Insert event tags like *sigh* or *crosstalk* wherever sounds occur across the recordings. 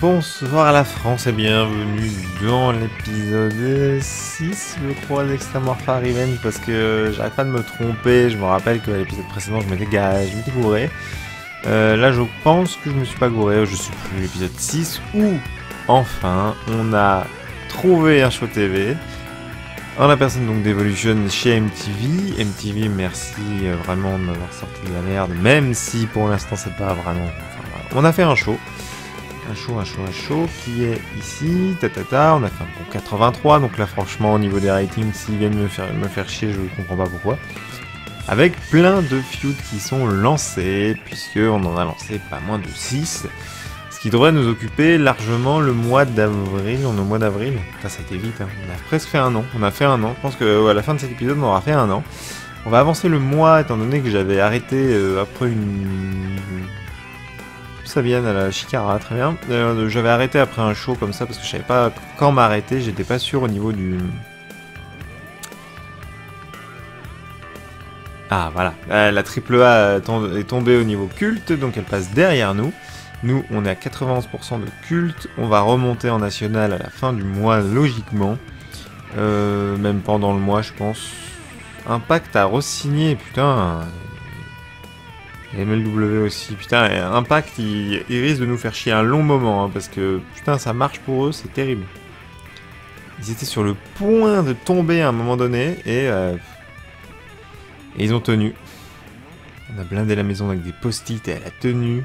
Bonsoir à la France et bienvenue dans l'épisode 6, je crois, Warfare Revenge parce que j'arrête pas de me tromper. Je me rappelle que l'épisode précédent, je m'étais je m'étais gouré. Euh, là, je pense que je me suis pas gouré, je suis plus l'épisode 6 où, enfin, on a trouvé un show TV en la personne donc d'Evolution chez MTV. MTV, merci euh, vraiment de m'avoir sorti de la merde, même si pour l'instant c'est pas vraiment. On a fait un show un show, un show, un show qui est ici, ta, on a fait un bon 83, donc là franchement au niveau des ratings, s'ils viennent me faire, me faire chier, je comprends pas pourquoi. Avec plein de feuds qui sont lancés, puisque on en a lancé pas moins de 6, ce qui devrait nous occuper largement le mois d'avril, on est au mois d'avril, ça a été vite, hein. on a presque fait un an, on a fait un an, je pense qu'à la fin de cet épisode on aura fait un an. On va avancer le mois, étant donné que j'avais arrêté euh, après une à la Chicara, très bien. Euh, j'avais arrêté après un show comme ça parce que je savais pas quand m'arrêter, j'étais pas sûr au niveau du... Ah voilà, euh, la triple A est tombée au niveau culte, donc elle passe derrière nous. Nous, on est à 91% de culte, on va remonter en national à la fin du mois logiquement. Euh, même pendant le mois, je pense. Impact a re-signé, putain, MLW aussi. Putain, Impact, il, risque de nous faire chier un long moment, hein, parce que, putain, ça marche pour eux, c'est terrible. Ils étaient sur le point de tomber à un moment donné, et, euh, et ils ont tenu. On a blindé la maison avec des post-it, et elle a tenu.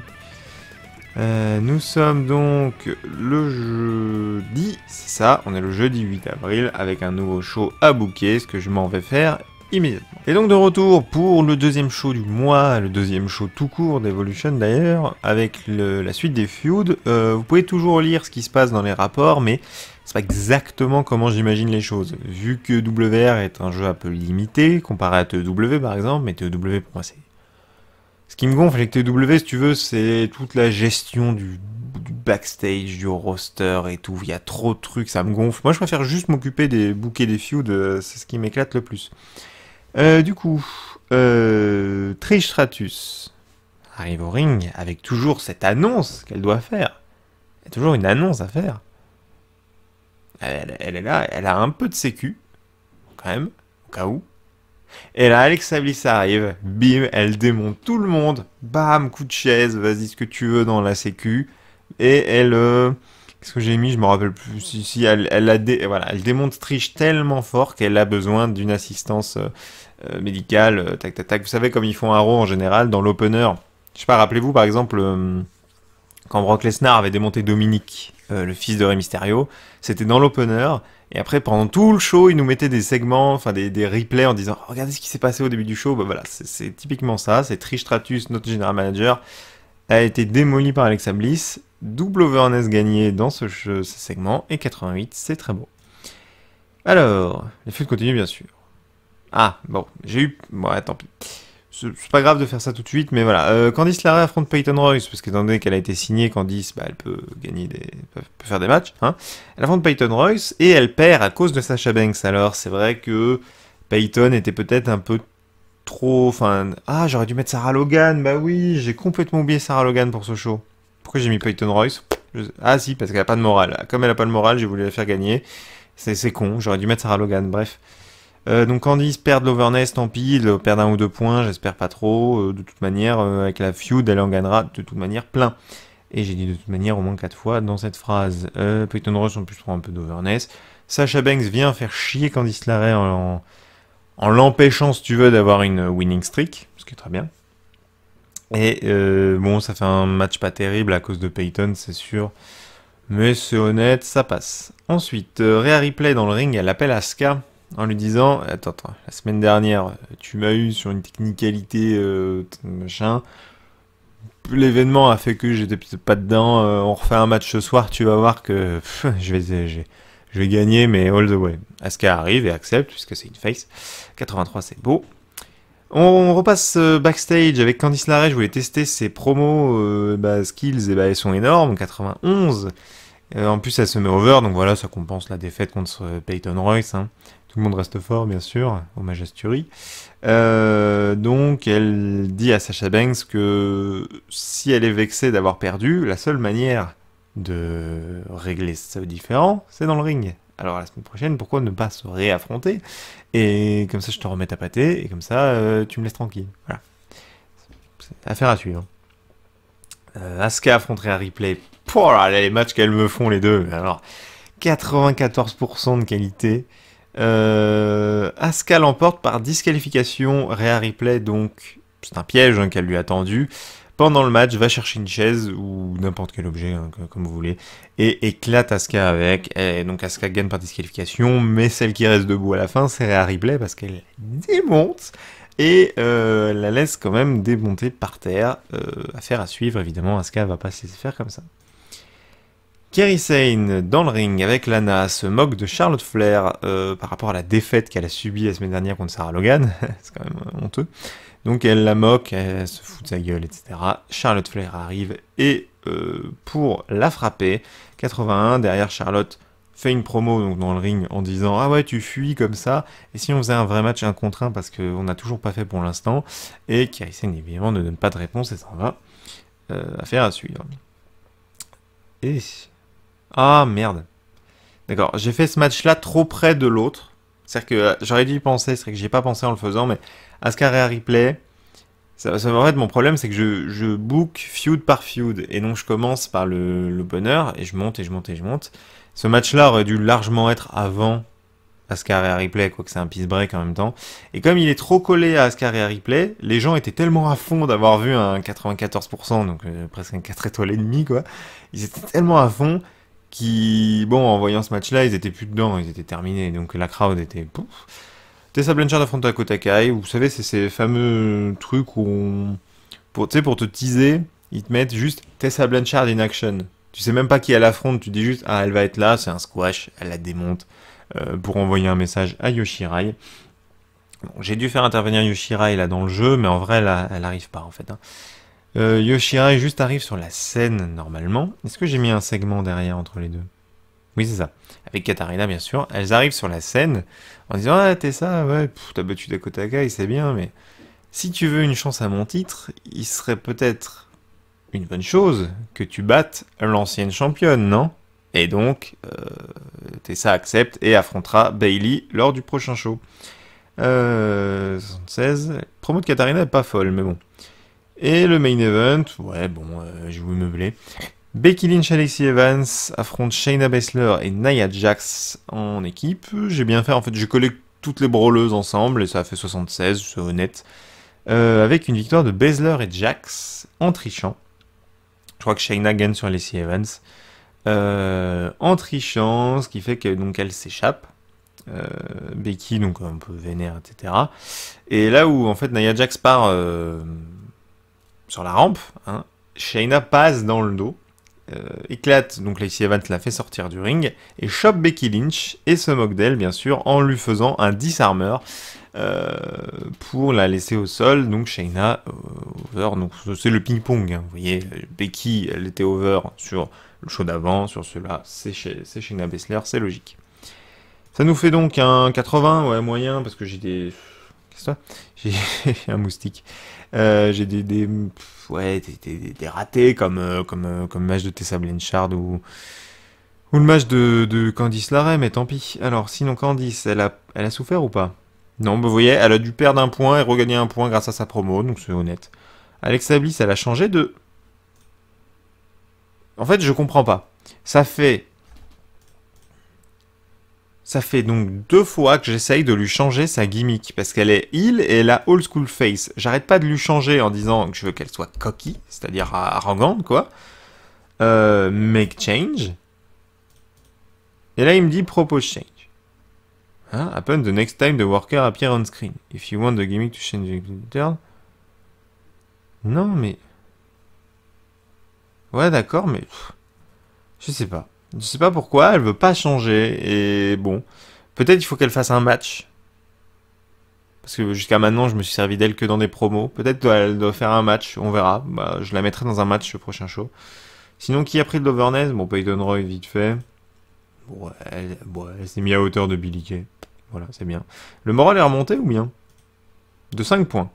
Euh, nous sommes donc le jeudi, c'est ça, on est le jeudi 8 avril, avec un nouveau show à bouquer, ce que je m'en vais faire Et donc de retour pour le deuxième show du mois, le deuxième show tout court d'Evolution d'ailleurs, avec la suite des feuds. Euh, vous pouvez toujours lire ce qui se passe dans les rapports, mais c'est pas exactement comment j'imagine les choses. Vu que WR est un jeu un peu limité, comparé à TEW par exemple, mais TEW pour moi c'est... Ce qui me gonfle avec TEW, si tu veux, c'est toute la gestion du, backstage, du roster et tout. Il y a trop de trucs, ça me gonfle. Moi je préfère juste m'occuper des bouquets des feuds, euh, c'est ce qui m'éclate le plus. Euh, du coup, euh, Trish Stratus arrive au ring avec toujours cette annonce qu'elle doit faire. Il a toujours une annonce à faire. Elle, est là, elle a un peu de sécu, quand même, au cas où. Et là, Alexa Bliss arrive, bim, elle démonte tout le monde, bam, coup de chaise, vas-y ce que tu veux dans la sécu. Et elle... Euh, Qu'est-ce que j'ai mis? Je me rappelle plus. Si, elle, elle, a voilà, elle démonte Trish tellement fort qu'elle a besoin d'une assistance euh, euh, médicale. Euh, tac, tac, tac. Vous savez comme ils font un raw en général dans l'opener. Je sais pas, rappelez-vous par exemple quand Brock Lesnar avait démonté Dominique, le fils de Rey Mysterio. C'était dans l'opener. Et après, pendant tout le show, ils nous mettaient des segments, enfin des, des replays en disant Regardez ce qui s'est passé au début du show. Bah voilà, c'est typiquement ça. C'est Trish Stratus, notre general manager, a été démoli par Alexa Bliss double overness gagné dans ce, segment, et 88, c'est très beau. Alors, les feux continuent bien sûr. Ah, bon, j'ai eu... Ouais, tant pis. C'est pas grave de faire ça tout de suite, mais voilà. Euh, Candice Larray affronte Peyton Royce, parce qu'étant donné qu'elle a été signée, Candice, bah, elle peut gagner des... peut, faire des matchs. Hein. Elle affronte Peyton Royce, et elle perd à cause de Sasha Banks. Alors, c'est vrai que Peyton était peut-être un peu trop... Enfin... Ah, j'aurais dû mettre Sarah Logan, bah oui, j'ai complètement oublié Sarah Logan pour ce show. Pourquoi j'ai mis Peyton Royce? Ah si, parce qu'elle a pas de morale. Comme elle a pas de morale, j'ai voulu la faire gagner. C'est con, j'aurais dû mettre Sarah Logan, bref. Euh, donc Candice perd l'overness, tant pis, elle perd un ou deux points, j'espère pas trop. Euh, de toute manière, euh, avec la feud, elle en gagnera de toute manière plein. Et j'ai dit de toute manière au moins quatre fois dans cette phrase. Peyton Royce en plus prend un peu d'overness. Sacha Banks vient faire chier Candice Larray en, l'empêchant, si tu veux, d'avoir une winning streak, ce qui est très bien. Et bon, ça fait un match pas terrible à cause de Peyton, c'est sûr. Mais c'est honnête, ça passe. Ensuite, Rhea Ripley dans le ring, elle appelle Asuka en lui disant Attends, attends, la semaine dernière, tu m'as eu sur une technicalité, euh, machin. L'événement a fait que j'étais peut-être pas dedans. on refait un match ce soir, tu vas voir que je, vais, gagner, mais all the way. Asuka arrive et accepte, puisque c'est une face. 83, c'est beau. On repasse euh, backstage avec Candice Larray, je voulais tester ses promos euh, bah, skills, et bah, elles sont énormes, 91. Euh, en plus, elle se met over, donc voilà, ça compense la défaite contre Peyton Royce. Hein. Tout le monde reste fort, bien sûr, hommage à Sturie. donc, elle dit à Sasha Banks que si elle est vexée d'avoir perdu, la seule manière de régler ce différent, c'est dans le ring. Alors la semaine prochaine, pourquoi ne pas se réaffronter Et comme ça, je te remets ta pâté, et comme ça, euh, tu me laisses tranquille. Voilà. Affaire à suivre. Euh, Asuka affronterait à replay. Pour les matchs qu'elles me font les deux. Alors, 94% de qualité. Euh, Asuka l'emporte par disqualification. Réa replay, donc c'est un piège hein, qu'elle lui a tendu pendant le match, va chercher une chaise ou n'importe quel objet, hein, comme vous voulez, et éclate Asuka avec. Donc Asuka gagne par disqualification, mais celle qui reste debout à la fin, c'est Rhea Ripley parce qu'elle démonte et euh, la laisse quand même démonter par terre. Euh, affaire à suivre, évidemment, Asuka va pas se laisser faire comme ça. Kerry Sane, dans le ring avec Lana, se moque de Charlotte Flair euh, par rapport à la défaite qu'elle a subie la semaine dernière contre Sarah Logan. *laughs* c'est quand même honteux. Donc elle la moque, elle se fout de sa gueule, etc. Charlotte Flair arrive et euh, pour la frapper, 81, derrière Charlotte fait une promo donc, dans le ring en disant Ah ouais, tu fuis comme ça, et si on faisait un vrai match un contre un parce qu'on n'a toujours pas fait pour l'instant, et Kaisen évidemment ne donne pas de réponse et s'en va. Euh, affaire à suivre. Et. Ah merde. D'accord, j'ai fait ce match-là trop près de l'autre. C'est-à-dire que euh, j'aurais dû y penser, c'est que j'ai pas pensé en le faisant, mais Ascar et replay. Ça, ça, en fait, mon problème, c'est que je, book feud par feud, et donc je commence par le, bonheur, et je monte, et je monte, et je monte. Ce match-là aurait dû largement être avant Ascar et replay, quoi que c'est un peace break en même temps. Et comme il est trop collé à Ascar et replay, les gens étaient tellement à fond d'avoir vu un 94%, donc euh, presque un 4 étoiles et demi, quoi. Ils étaient tellement à fond qui, bon, en voyant ce match-là, ils étaient plus dedans, ils étaient terminés, donc la crowd était... Pouf. Tessa Blanchard affronte Ako Takai, vous savez, c'est ces fameux trucs où on... Pour, pour te teaser, ils te mettent juste Tessa Blanchard in action. Tu sais même pas qui elle affronte, tu dis juste, ah, elle va être là, c'est un squash, elle la démonte, euh, pour envoyer un message à Yoshirai. J'ai dû faire intervenir Yoshirai là dans le jeu, mais en vrai, elle arrive pas en fait. Hein. Euh, Yoshirai juste arrive sur la scène normalement. Est-ce que j'ai mis un segment derrière entre les deux? Oui, c'est ça. Avec Katarina, bien sûr. Elles arrivent sur la scène en disant Ah, t'es ça, ouais, t'as battu Dakota Kai, c'est bien, mais si tu veux une chance à mon titre, il serait peut-être une bonne chose que tu battes l'ancienne championne, non? Et donc, euh, Tessa accepte et affrontera Bailey lors du prochain show. Euh, 76. Promo de Katarina pas folle, mais bon. Et le main event, ouais, bon, euh, je vous meubler. Becky Lynch, Alexis Evans affrontent Shayna Baszler et Nia Jax en équipe. J'ai bien fait, en fait, j'ai collé toutes les brawleuses ensemble et ça a fait 76, c'est honnête. Euh, avec une victoire de Baszler et Jax en trichant. Je crois que Shayna gagne sur Alexis Evans. Euh, en trichant, ce qui fait que donc elle s'échappe. Euh, Becky, donc un peu vénère, etc. Et là où en fait Nia Jax part euh, sur la rampe, hein, Shayna passe dans le dos, euh, éclate, donc Lacey Evans la fait sortir du ring, et chope Becky Lynch, et se moque d'elle, bien sûr, en lui faisant un disarmer euh, pour la laisser au sol, donc Shayna euh, over, donc c'est le ping-pong, hein, vous voyez, Becky, elle était over sur le show d'avant, sur cela, c'est Shayna Baszler, c'est logique. Ça nous fait donc un 80, ouais, moyen, parce que j'ai des... Qu'est-ce que *laughs* J'ai un moustique. Euh, j'ai des, des, ouais, des, ratés comme, euh, comme, euh, comme le match de Tessa Blanchard ou, ou le match de, de Candice Larray, mais tant pis. Alors, sinon, Candice, elle a, elle a souffert ou pas? Non, bah, vous voyez, elle a dû perdre un point et regagner un point grâce à sa promo, donc c'est honnête. Alexa Bliss, elle a changé de... En fait, je comprends pas. Ça fait ça fait donc deux fois que j'essaye de lui changer sa gimmick, parce qu'elle est heal et elle a old school face. J'arrête pas de lui changer en disant que je veux qu'elle soit cocky, c'est-à-dire arrogante, quoi. Euh, make change. Et là, il me dit propose change. Hein? Happen the next time the worker appear on screen. If you want the gimmick to change the turn. Non, mais... Ouais, d'accord, mais... Je sais pas. Je sais pas pourquoi, elle veut pas changer. Et bon, peut-être il faut qu'elle fasse un match. Parce que jusqu'à maintenant, je me suis servi d'elle que dans des promos. Peut-être qu'elle doit faire un match, on verra. Bah, je la mettrai dans un match le prochain show. Sinon, qui a pris de l'overness? Bon, Peyton Roy, vite fait. Elle, elle s'est mise à hauteur de Billy Kay. Voilà, c'est bien. Le moral est remonté ou bien? De 5 points.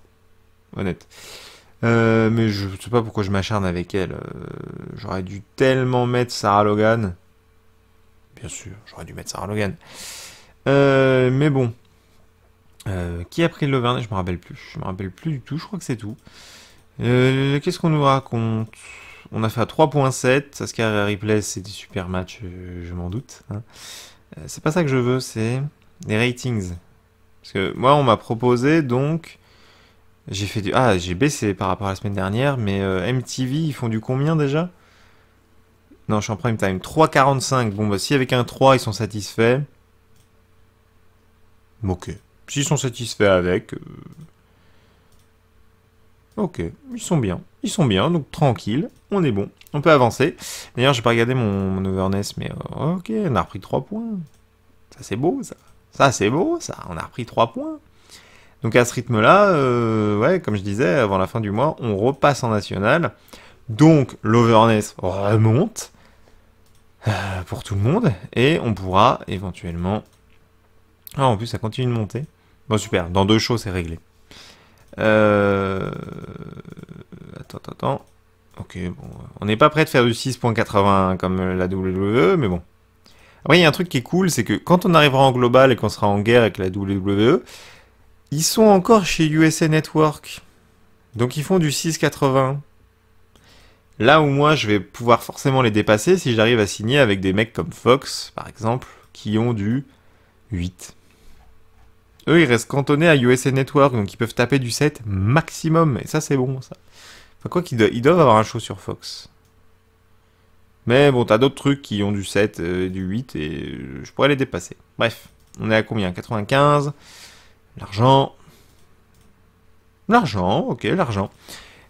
Honnête. Euh, mais je sais pas pourquoi je m'acharne avec elle. Euh, j'aurais dû tellement mettre Sarah Logan. Bien sûr, j'aurais dû mettre Sarah Logan. Euh, mais bon. Euh, qui a pris le Loverness Je me rappelle plus. Je me rappelle plus du tout. Je crois que c'est tout. Euh, Qu'est-ce qu'on nous raconte? On a fait à 3.7. Saskia et Replay, c'est des super matchs, je m'en doute. hein. C'est pas ça que je veux, c'est les ratings. Parce que moi, on m'a proposé donc. J'ai fait du. Ah, j'ai baissé par rapport à la semaine dernière, mais MTV, ils font du combien déjà? Non, je suis en prime time. 3,45. Bon, bah, si avec un 3, ils sont satisfaits. Ok. S'ils sont satisfaits avec. euh, Ok, ils sont bien. Ils sont bien, donc tranquille. On est bon. On peut avancer. D'ailleurs, j'ai pas regardé mon, overness, mais euh, ok, on a repris 3 points. Ça, c'est beau, ça. Ça, c'est beau, ça. On a repris 3 points. Donc à ce rythme-là, euh, ouais, comme je disais, avant la fin du mois, on repasse en national. Donc l'overness remonte pour tout le monde et on pourra éventuellement. Ah, en plus, ça continue de monter. Bon, super. Dans deux shows, c'est réglé. Euh... Attends, attends, attends. Ok, bon. On n'est pas prêt de faire du 6.81 comme la WWE, mais bon. Après, il y a un truc qui est cool, c'est que quand on arrivera en global et qu'on sera en guerre avec la WWE, ils sont encore chez USA Network. Donc ils font du 6,80. Là où moi je vais pouvoir forcément les dépasser si j'arrive à signer avec des mecs comme Fox, par exemple, qui ont du 8. Eux, ils restent cantonnés à USA Network, donc ils peuvent taper du 7 maximum. Et ça, c'est bon, ça. Enfin, quoi qu'ils do- ils doivent avoir un show sur Fox. Mais bon, t'as d'autres trucs qui ont du 7 euh, du 8 et euh, je pourrais les dépasser. Bref, on est à combien? 95 L'argent. L'argent, ok, l'argent.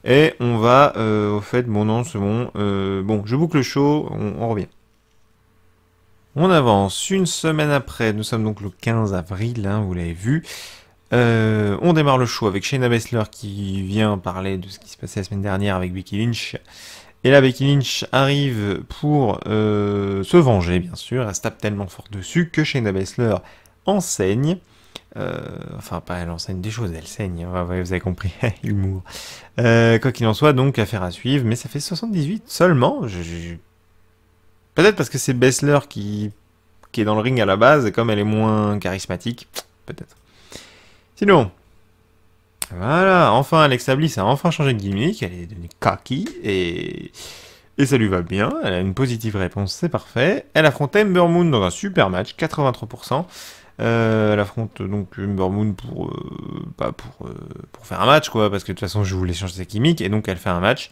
Et on va, euh, au fait, bon non, c'est bon. euh, bon, je boucle le show, on, revient. On avance une semaine après, nous sommes donc le 15 avril, hein, vous l'avez vu. Euh, on démarre le show avec Shayna Baszler qui vient parler de ce qui se passait la semaine dernière avec Becky Lynch. Et là, Becky Lynch arrive pour se venger, bien sûr. Elle se tape tellement fort dessus que Shayna Baszler enseigne. Euh, enfin, pas elle enseigne des choses, elle saigne. hein, vous avez compris, *laughs* humour. Euh, quoi qu'il en soit, donc, affaire à suivre. Mais ça fait 78 seulement. Peut-être parce que c'est Bessler qui... est dans le ring à la base, et comme elle est moins charismatique, peut-être. Sinon, voilà, enfin Alexa Bliss a enfin changé de gimmick, elle est devenue cocky, et... et ça lui va bien, elle a une positive réponse, c'est parfait. Elle affronte Ember Moon dans un super match, 83%. Euh, elle affronte donc Ember Moon pour, euh, bah, pour, euh, pour faire un match, quoi, parce que de toute façon je voulais changer ses gimmicks, et donc elle fait un match.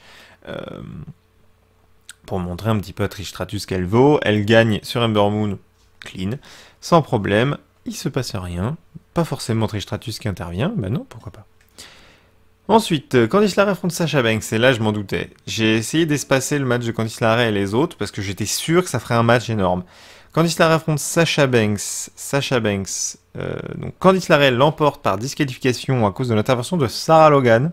pour montrer un petit peu à Trish Stratus qu'elle vaut. Elle gagne sur Ember Moon clean, sans problème. Il se passe rien. Pas forcément Trish Stratus qui intervient. Ben non, pourquoi pas. Ensuite, Candice LeRae affronte Sasha Banks, et là je m'en doutais. J'ai essayé d'espacer le match de Candice et les autres parce que j'étais sûr que ça ferait un match énorme. Candice LeRae affronte Sasha Banks. Sasha Banks. euh, donc Candice LeRae l'emporte par disqualification à cause de l'intervention de Sarah Logan.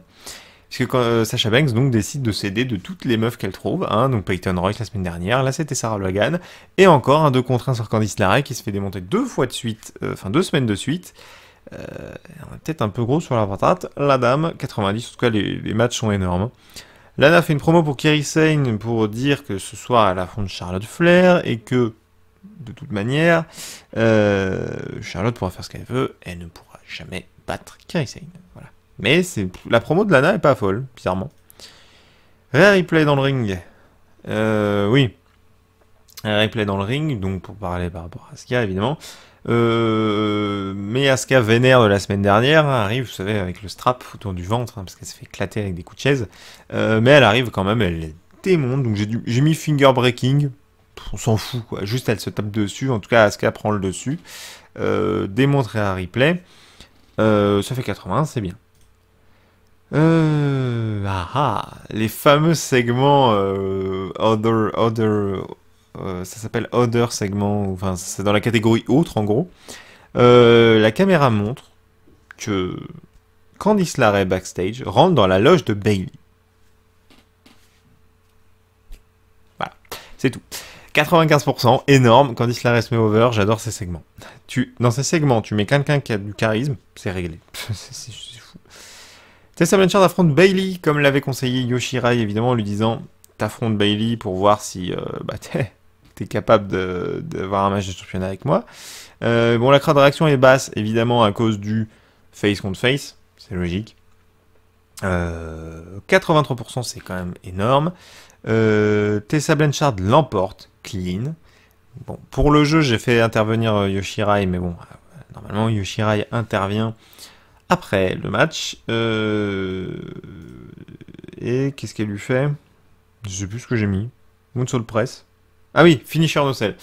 Puisque euh, Sasha Banks donc décide de céder de toutes les meufs qu'elle trouve, hein, donc Peyton Royce la semaine dernière, là c'était Sarah Logan, et encore un 2 contre 1 sur Candice LeRae qui se fait démonter deux fois de suite, euh, enfin deux semaines de suite. On est peut-être un peu gros sur la patate. La dame, 90, en tout cas les, les matchs sont énormes. Lana fait une promo pour Kerry Sane pour dire que ce soir elle affronte Charlotte Flair et que de toute manière, euh, Charlotte pourra faire ce qu'elle veut, elle ne pourra jamais battre Kerry Sane. Mais c'est la promo de Lana est pas folle, bizarrement. Rare replay dans le ring. Euh, oui. Rare replay dans le ring, donc pour parler par rapport à Asuka, évidemment. Euh, mais Asuka vénère de la semaine dernière hein, arrive, vous savez, avec le strap autour du ventre, hein, parce qu'elle s'est fait éclater avec des coups de chaise. Mais elle arrive quand même, elle démonte, donc j'ai mis finger breaking. On s'en fout. Juste elle se tape dessus, en tout cas Asuka prend le dessus. Euh, démontré à replay. Euh, ça fait 80, c'est bien. Euh, ah ah, les fameux segments euh, Other, Other, euh, ça s'appelle Other segment, enfin c'est dans la catégorie autre en gros. La caméra montre que Candice LeRae backstage rentre dans la loge de Bailey. Voilà, c'est tout. 95%, énorme. Candice se met over, j'adore ces segments. Tu, dans ces segments, tu mets quelqu'un qui a du charisme, c'est réglé. *laughs* Tessa Blanchard affronte Bailey, comme l'avait conseillé Yoshirai, évidemment, en lui disant t'affrontes Bailey pour voir si bah, t'es es capable d'avoir un match de championnat avec moi. bon, la de réaction est basse, évidemment, à cause du face contre face, c'est logique. 83% c'est quand même énorme. Tessa Blanchard l'emporte, clean. Bon, pour le jeu, j'ai fait intervenir Yoshirai, mais bon, normalement Yoshirai intervient après le match. Euh, et qu'est-ce qu'elle lui fait? Je sais plus ce que j'ai mis. Moonsault Press. Ah oui, Finisher No Cell.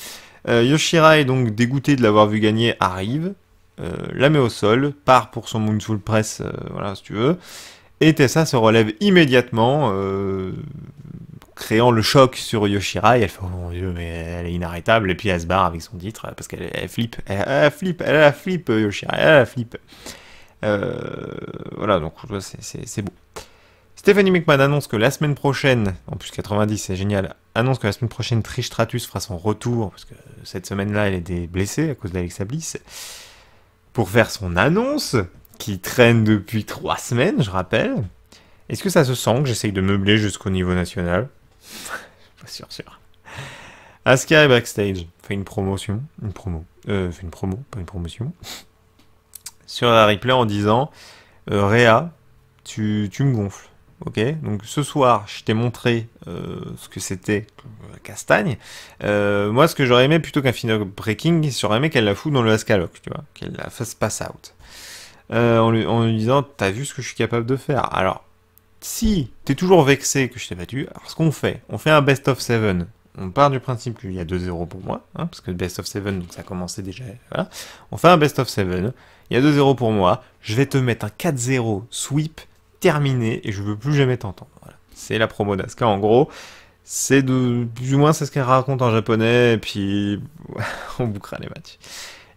Euh, Yoshirai, donc dégoûté de l'avoir vu gagner, arrive, euh, la met au sol, part pour son Moonsault Press, voilà, si tu veux. Et Tessa se relève immédiatement, créant le choc sur Yoshirai. Elle fait Oh mon dieu, mais elle est inarrêtable. Et puis elle se barre avec son titre parce qu'elle elle flippe. Elle, elle, flippe, elle flippe, Yoshirai, elle flippe. Euh, voilà, donc c'est beau. Stephanie McMahon annonce que la semaine prochaine, en plus 90 c'est génial, annonce que la semaine prochaine Trish Stratus fera son retour, parce que cette semaine-là elle était blessée à cause d'Alexa Bliss, pour faire son annonce, qui traîne depuis trois semaines, je rappelle. Est-ce que ça se sent que j'essaye de meubler jusqu'au niveau national? *laughs* Pas sûr, sûr. Asuka est backstage, fait une promotion, une promo, euh, fait une promo, pas une promotion *laughs* sur la replay en disant euh, Réa, tu, tu, me gonfles. Ok, donc ce soir, je t'ai montré euh, ce que c'était la castagne. Euh, moi, ce que j'aurais aimé plutôt qu'un final breaking, j'aurais aimé qu'elle la fout dans le Ascaloc, tu vois, qu'elle la fasse pass out. en, lui, en lui disant, t'as vu ce que je suis capable de faire? Alors, si t'es toujours vexé que je t'ai battu, alors ce qu'on fait, on fait un best of 7. On part du principe qu'il y a 2-0 pour moi, hein, parce que best of 7, donc ça a commencé déjà. On fait un best of 7. Il y a 2-0 pour moi. Je vais te mettre un 4-0 sweep terminé et je veux plus jamais t'entendre. Voilà. C'est la promo d'Asuka en gros. C'est de plus ou moins c'est ce qu'elle raconte en japonais et puis *laughs* on bouclera les matchs.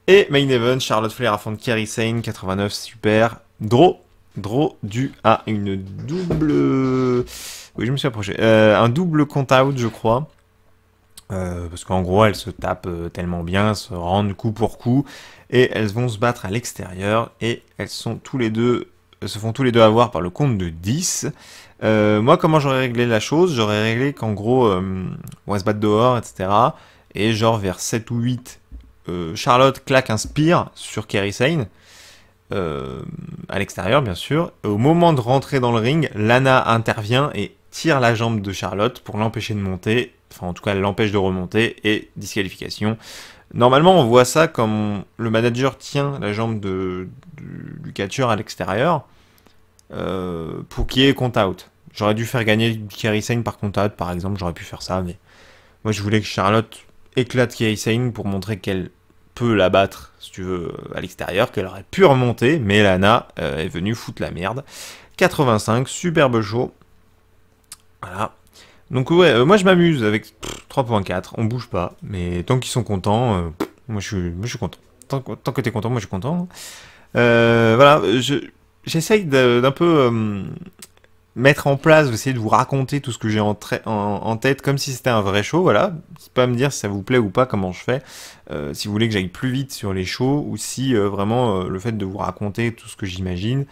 Et main event, Charlotte Flair affronte Kerry Sane, 89, super. Draw, draw dû à une double... Oui, je me suis approché. Euh, un double count-out, je crois. Euh, parce qu'en gros, elles se tapent euh, tellement bien, se rendent coup pour coup, et elles vont se battre à l'extérieur, et elles sont tous les deux, se font tous les deux avoir par le compte de 10. Euh, moi, comment j'aurais réglé la chose? J'aurais réglé qu'en gros, on va se battre dehors, etc. Et genre vers 7 ou 8, Charlotte claque un spear sur Kerry Sane. À l'extérieur, bien sûr. Au moment de rentrer dans le ring, Lana intervient et tire la jambe de Charlotte pour l'empêcher de monter enfin en tout cas elle l'empêche de remonter, et disqualification. Normalement on voit ça comme le manager tient la jambe de, du, catcher à l'extérieur euh, pour qu'il y ait count-out. J'aurais dû faire gagner Kerry Sane par count-out par exemple, j'aurais pu faire ça, mais moi je voulais que Charlotte éclate Kerry Sane pour montrer qu'elle peut la battre, si tu veux, à l'extérieur, qu'elle aurait pu remonter, mais Lana euh, est venue foutre la merde. 85, superbe show. Voilà. Donc ouais, euh, moi je m'amuse avec 3.4, on bouge pas, mais tant qu'ils sont contents, euh, moi, je suis, je suis content. Tant, tant que t'es content, moi je suis content. Euh, voilà, j'essaye d'un peu mettre en place, essayer de vous raconter tout ce que j'ai en, tête comme si c'était un vrai show, voilà. Pas me dire si ça vous plaît ou pas, comment je fais. si vous voulez que j'aille plus vite sur les shows, ou si vraiment le fait de vous raconter tout ce que j'imagine,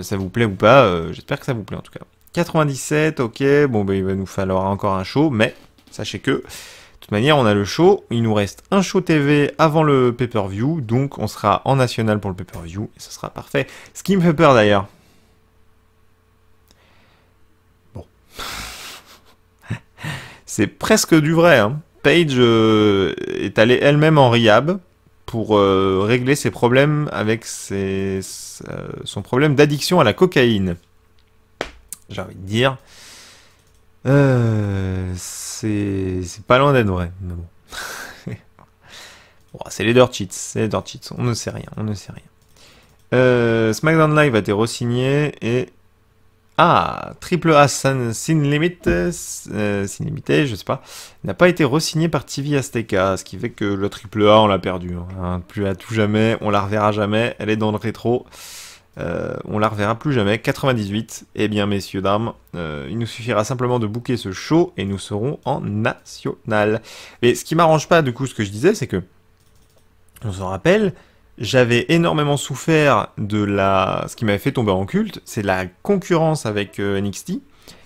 ça vous plaît ou pas, j'espère que ça vous plaît en tout cas. 97, ok, bon bah, il va nous falloir encore un show, mais sachez que, de toute manière, on a le show, il nous reste un show TV avant le pay-per-view, donc on sera en national pour le pay-per-view, et ce sera parfait. Ce qui me fait peur d'ailleurs. C'est presque du vrai, hein. Paige euh, est allée elle-même en rehab pour euh, régler ses problèmes avec ses, son problème d'addiction à la cocaïne j'ai envie de dire. Euh, c'est pas loin d'être vrai, mais bon. *laughs* c'est les dirt cheats, c'est les dirt cheats, on ne sait rien, on ne sait rien. Euh, SmackDown Live a été re-signé et... Ah, Triple A Sin Limit, euh, Sin Limité, je sais pas, n'a pas été re-signé par TV Azteca, ce qui fait que le Triple A, on l'a perdu. Hein. Plus à tout jamais, on la reverra jamais, elle est dans le rétro. Euh, on la reverra plus jamais. 98. Eh bien, messieurs, dames, euh, il nous suffira simplement de bouquer ce show et nous serons en national. Mais ce qui m'arrange pas, du coup, ce que je disais, c'est que, on se rappelle, j'avais énormément souffert de la. Ce qui m'avait fait tomber en culte, c'est la concurrence avec euh, NXT.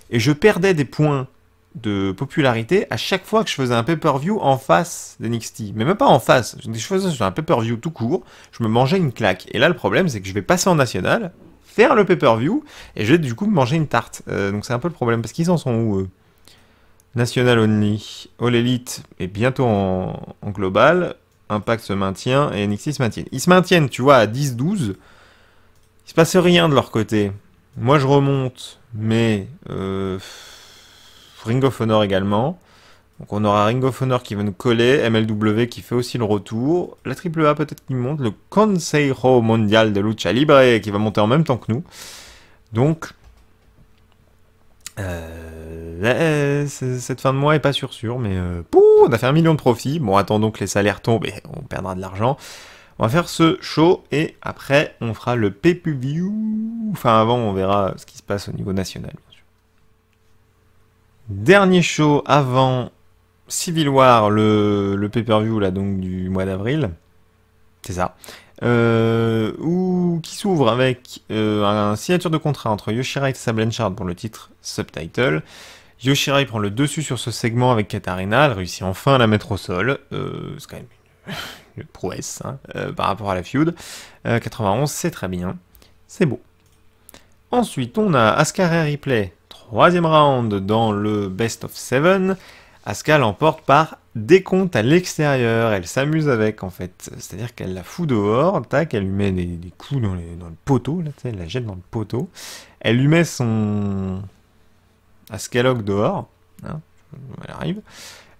Et je perdais des points de popularité à chaque fois que je faisais un pay-per-view en face d'NXT. Mais même pas en face. Je faisais un pay-per-view tout court, je me mangeais une claque. Et là, le problème, c'est que je vais passer en national, faire le pay-per-view, et je vais du coup me manger une tarte. Euh, donc c'est un peu le problème, parce qu'ils en sont où eux? National Only, All Elite est bientôt en, en, global, Impact se maintient et NXT se maintient. Ils se maintiennent, tu vois, à 10-12. Il se passe rien de leur côté. Moi je remonte, mais euh, Ring of Honor également. Donc on aura Ring of Honor qui va nous coller, MLW qui fait aussi le retour, la AAA peut-être qui monte, le Consejo Mondial de Lucha Libre qui va monter en même temps que nous. Donc euh, cette fin de mois est pas sûr mais euh, on a fait un million de profits. Bon, attendons que les salaires tombent et on perdra de l'argent. On va faire ce show et après on fera le pay-per-view. Enfin avant on verra ce qui se passe au niveau national. Dernier show avant Civil War, le, pay-per-view du mois d'avril. C'est ça. Euh, ou qui s'ouvre avec euh, un signature de contrat entre Yoshirai et Tessa Blanchard pour le titre Subtitle. Yoshirai prend le dessus sur ce segment avec Katarina, elle réussit enfin à la mettre au sol. Euh, c'est quand même une, *laughs* prouesse hein, par rapport à la feud. 91, c'est très bien. C'est beau. Ensuite, on a Asuka et Replay, troisième round dans le Best of Seven. Asuka l'emporte par décompte à l'extérieur, elle s'amuse avec en fait. C'est-à-dire qu'elle la fout dehors, tac, elle lui met des, coups dans, le poteau, elle la jette dans le poteau. Elle lui met son Ascalog dehors, hein, elle arrive.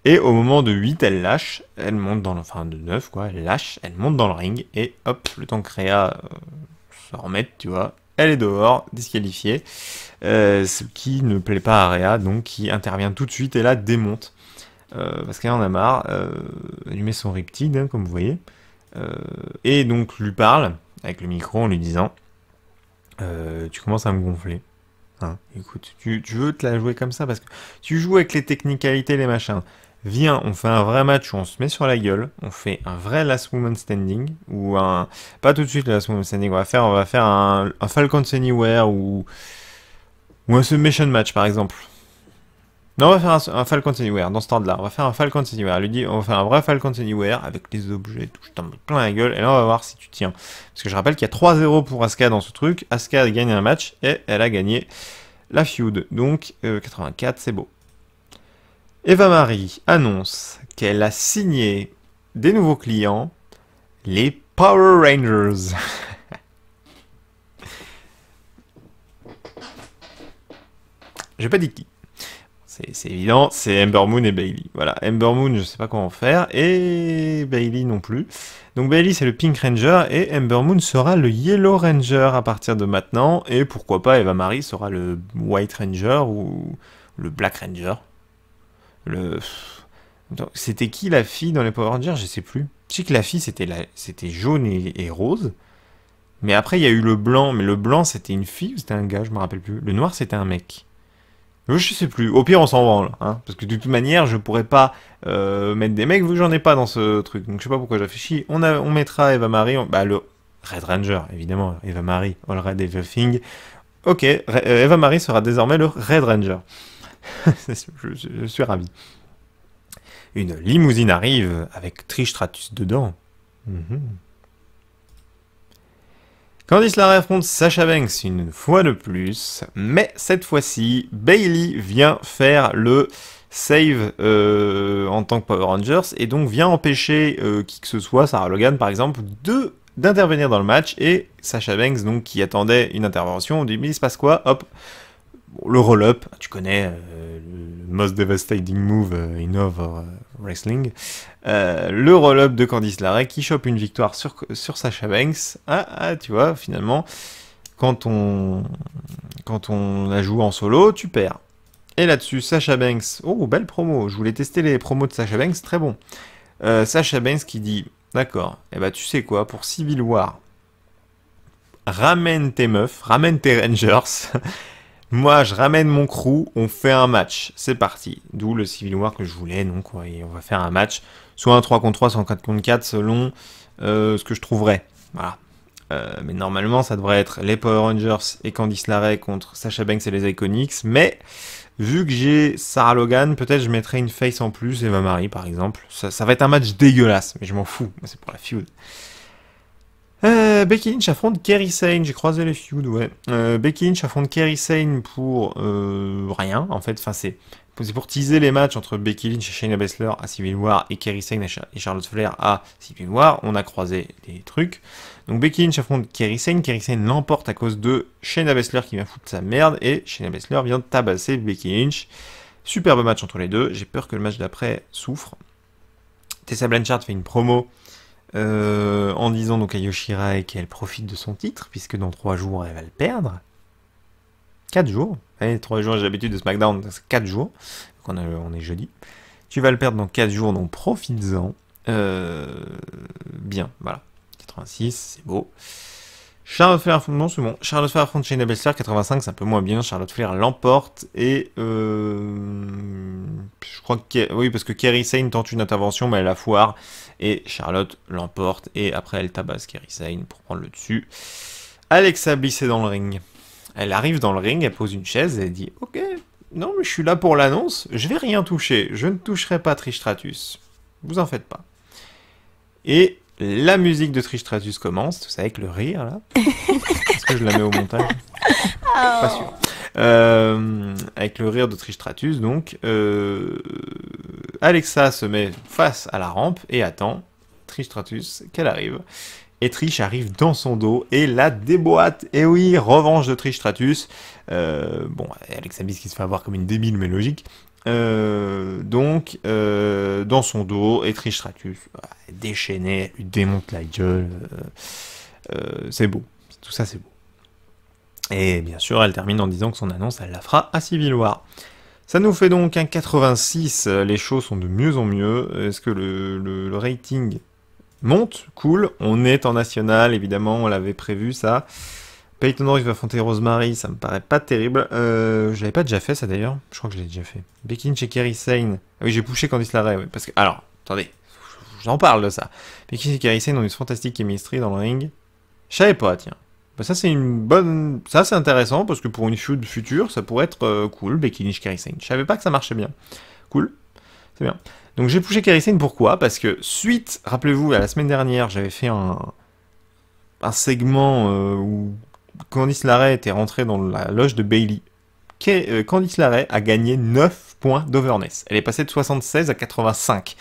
Et au moment de 8, elle lâche, elle monte dans le... Enfin, de 9, quoi, elle lâche, elle monte dans le ring, et hop, le temps que Réa euh, se remette, tu vois, elle est dehors, disqualifiée. Euh, ce qui ne plaît pas à Réa, donc qui intervient tout de suite et la démonte. Euh, parce qu'elle en a marre, elle lui met son riptide, hein, comme vous voyez, et donc lui parle avec le micro en lui disant Tu commences à me gonfler. Hein, écoute, tu, veux te la jouer comme ça parce que tu joues avec les technicalités, les machins. Viens, on fait un vrai match où on se met sur la gueule, on fait un vrai Last Woman Standing, ou un... Pas tout de suite Last Woman Standing, on va faire, on va faire un, Falcons Anywhere. Ou un Submission Match par exemple. Non, on va faire un, Falcon Anywhere dans ce ordre-là. On va faire un Falcon Anywhere. Elle lui dit, on va faire un vrai Falcon Anywhere avec les objets, tout. Je t'en mets plein la gueule. Et là, on va voir si tu tiens. Parce que je rappelle qu'il y a 3-0 pour Asuka dans ce truc. Asuka a gagné un match et elle a gagné la feud. Donc, 84, euh, c'est beau. Eva Marie annonce qu'elle a signé des nouveaux clients, les Power Rangers. *laughs* J'ai pas dit qui. C'est évident, c'est Ember Moon et Bailey. Voilà, Ember Moon, je sais pas comment faire, et Bailey non plus. Donc Bailey, c'est le Pink Ranger, et Ember Moon sera le Yellow Ranger à partir de maintenant, et pourquoi pas Eva Marie sera le White Ranger ou le Black Ranger. Le... C'était qui la fille dans les Power Rangers? Je sais plus. Je sais que la fille, c'était la... jaune et... et rose. Mais après, il y a eu le blanc, mais le blanc, c'était une fille ou c'était un gars? Je me rappelle plus. Le noir, c'était un mec. Je sais plus. Au pire, on s'en branle. Hein, parce que de toute manière, je pourrais pas euh, mettre des mecs vu que j'en ai pas dans ce truc. Donc je sais pas pourquoi réfléchi. On, on mettra Eva Marie. Bah, le Red Ranger, évidemment. Eva Marie, All Red Everything. Ok, euh, Eva Marie sera désormais le Red Ranger. *laughs* je, suis ravi. Une limousine arrive avec Trish Stratus dedans. Mhm. Candice affronte Sasha Banks une fois de plus, mais cette fois-ci, Bailey vient faire le save euh, en tant que Power Rangers et donc vient empêcher euh, qui que ce soit, Sarah Logan par exemple, de d'intervenir dans le match et Sasha Banks donc qui attendait une intervention, on dit mais il se passe quoi? Hop, le roll-up, tu connais euh, le most devastating move in over Wrestling. Euh, le roll-up de Candice LeRae qui chope une victoire sur, sur Sasha Banks. Ah, ah, tu vois, finalement, quand on, quand on la joue en solo, tu perds. Et là-dessus, Sasha Banks. Oh, belle promo. Je voulais tester les promos de Sasha Banks, très bon. Euh, Sasha Banks qui dit D'accord, et bah ben, tu sais quoi, pour Civil War, ramène tes meufs, ramène tes Rangers. *laughs* Moi, je ramène mon crew, on fait un match. C'est parti. D'où le Civil War que je voulais. Donc, on va faire un match. Soit un 3 contre 3, soit un 4 contre 4, selon euh, ce que je trouverais. Euh, mais normalement, ça devrait être les Power Rangers et Candice LeRae contre Sasha Banks et les Iconics. Mais, Vu que j'ai Sarah Logan, peut-être je mettrai une face en plus, Eva Marie par exemple. Ça, ça va être un match dégueulasse, mais je m'en fous, c'est pour la feud. Euh, Becky Lynch affronte Kerry Sane, j'ai croisé les feuds, ouais. Euh, Becky Lynch affronte Kerry Sane pour euh, rien, en fait, enfin c'est pour teaser les matchs entre Becky Lynch et Shayna Baszler à Civil War et Kerry Sane et Charlotte Flair à Civil War, on a croisé des trucs. Donc Becky Lynch affronte Kerry Sane, Kerry Sane l'emporte à cause de Shayna Baszler qui vient foutre sa merde et Shayna Baszler vient tabasser Becky Lynch. Superbe match entre les deux, j'ai peur que le match d'après souffre. Tessa Blanchard fait une promo euh, en disant donc à Yoshirai qu'elle profite de son titre, puisque dans 3 jours elle va le perdre. 4 jours. 3 jours j'ai l'habitude de SmackDown, c'est 4 jours. Donc on, est jeudi. Tu vas le perdre dans 4 jours, donc profites-en. Euh, bien, voilà. 86, c'est beau. Charlotte Flair, non c'est bon. Charlotte Flair affronte Shayna Baszler, 85 c'est un peu moins bien. Charlotte Flair l'emporte et euh, oui parce que Kerry Sane tente une intervention mais elle la foire et Charlotte l'emporte et après elle tabasse Kerry Sane pour prendre le dessus. Alexa Bliss dans le ring. Elle arrive dans le ring, elle pose une chaise et elle dit ok non mais je suis là pour l'annonce, je vais rien toucher, je ne toucherai pas Trish Stratus. Vous en faites pas. Et la musique de Trish Stratus commence, tout ça avec le rire là. *laughs* Est-ce que je la mets au montage? Pas sûr. Euh, avec le rire de Trish Stratus, donc, euh, Alexa se met face à la rampe et attend Trish Stratus qu'elle arrive. Et Trish arrive dans son dos et la déboîte. Et oui, revanche de Trish Stratus. Euh, bon, Alexa Bliss qui se fait avoir comme une débile, mais logique. Euh, donc, euh, dans son dos, et Trish Stratus, déchaîné, lui démonte la gueule. Euh, c'est beau. Tout ça, c'est beau. Et bien sûr, elle termine en disant que son annonce, elle la fera à Civil War. Ça nous fait donc un 86. Les choses sont de mieux en mieux. Est-ce que le, rating monte Cool. On est en national, évidemment, on l'avait prévu ça. Peyton Royce va affronter Rosemary, ça me paraît pas terrible. Euh, je l'avais pas déjà fait ça d'ailleurs. Je crois que je l'ai déjà fait. Becky et Kerry Sane. Ah oui, j'ai poussé Candice LeRae, oui, parce que alors, attendez, j'en parle de ça. Becky et Kerry Sane ont une fantastique chemistry dans le ring. Je savais pas, tiens. Bah, ça c'est une bonne, ça c'est intéressant parce que pour une feud future, ça pourrait être euh, cool. Becky Lynch, Kerry Sane. Je savais pas que ça marchait bien. Cool, c'est bien. Donc j'ai poussé Kerry Sane pourquoi? Parce que suite, rappelez-vous, la semaine dernière, j'avais fait un un segment euh, où Candice LaRae était rentrée dans la loge de Bailey. Euh, Candice LaRae a gagné 9 points d'overness. Elle est passée de 76 à 85.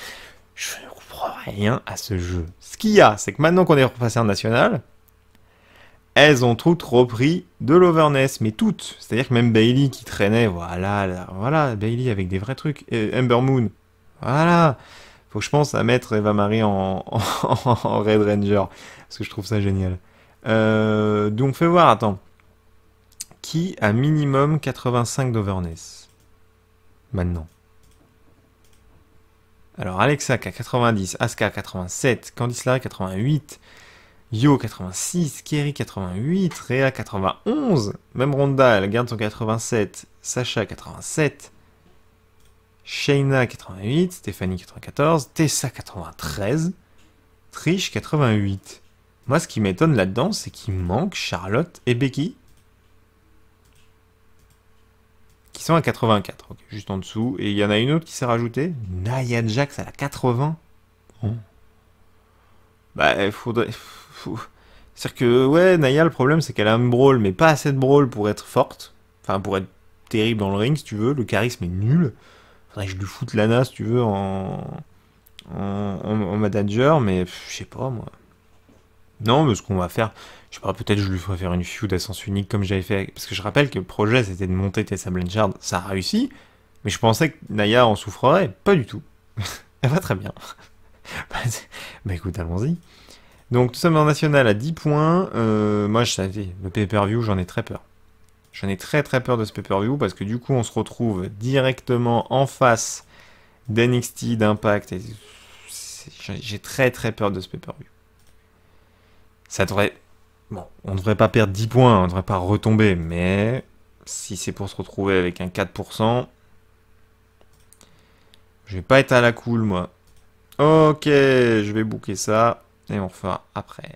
Je ne comprends rien à ce jeu. Ce qu'il y a, c'est que maintenant qu'on est repassé en national, elles ont toutes repris de l'overness, mais toutes. C'est-à-dire que même Bailey qui traînait, voilà, voilà, Bailey avec des vrais trucs. Ember Moon, voilà. Faut que je pense à mettre Eva Marie en *laughs* Red Ranger, parce que je trouve ça génial. Euh, donc fais voir, attends. Qui a minimum 85 d'overness? Maintenant. Alors Alexa qui a 90, Asuka 87, Candice LeRae 88, Yo 86, Kerry 88, Rhea 91, même Ronda elle garde son 87, Sacha 87, Shayna 88, Stéphanie 94, Tessa 93, Trish 88. Moi, ce qui m'étonne là-dedans, c'est qu'il manque Charlotte et Becky. Qui sont à 84, juste en dessous. Et il y en a une autre qui s'est rajoutée. Nia Jax à la 80. Bah, il faudrait... C'est-à-dire que, ouais, Naya, le problème, c'est qu'elle a un brawl, mais pas assez de brawl pour être forte. Enfin, pour être terrible dans le ring, si tu veux. Le charisme est nul. Faudrait que je lui foute Lana, si tu veux, en, en, en manager, mais je sais pas, moi. Non, mais ce qu'on va faire, je sais pas, peut-être je lui ferai faire une feud à unique comme j'avais fait. Parce que je rappelle que le projet c'était de monter Tessa Blanchard, ça a réussi. Mais je pensais que Naya en souffrerait. Pas du tout. *laughs* Elle va très bien. *laughs* bah écoute, allons-y. Donc, tout ça en national à 10 points. Euh, moi, je savais, le pay-per-view, j'en ai très peur. J'en ai très très peur de ce pay-per-view parce que du coup, on se retrouve directement en face d'NXT, d'Impact. J'ai très très peur de ce pay-per-view ça devrait... Bon, on ne devrait pas perdre 10 points, on ne devrait pas retomber, mais si c'est pour se retrouver avec un 4%, je vais pas être à la cool, moi. Ok, je vais booker ça, et on refera après.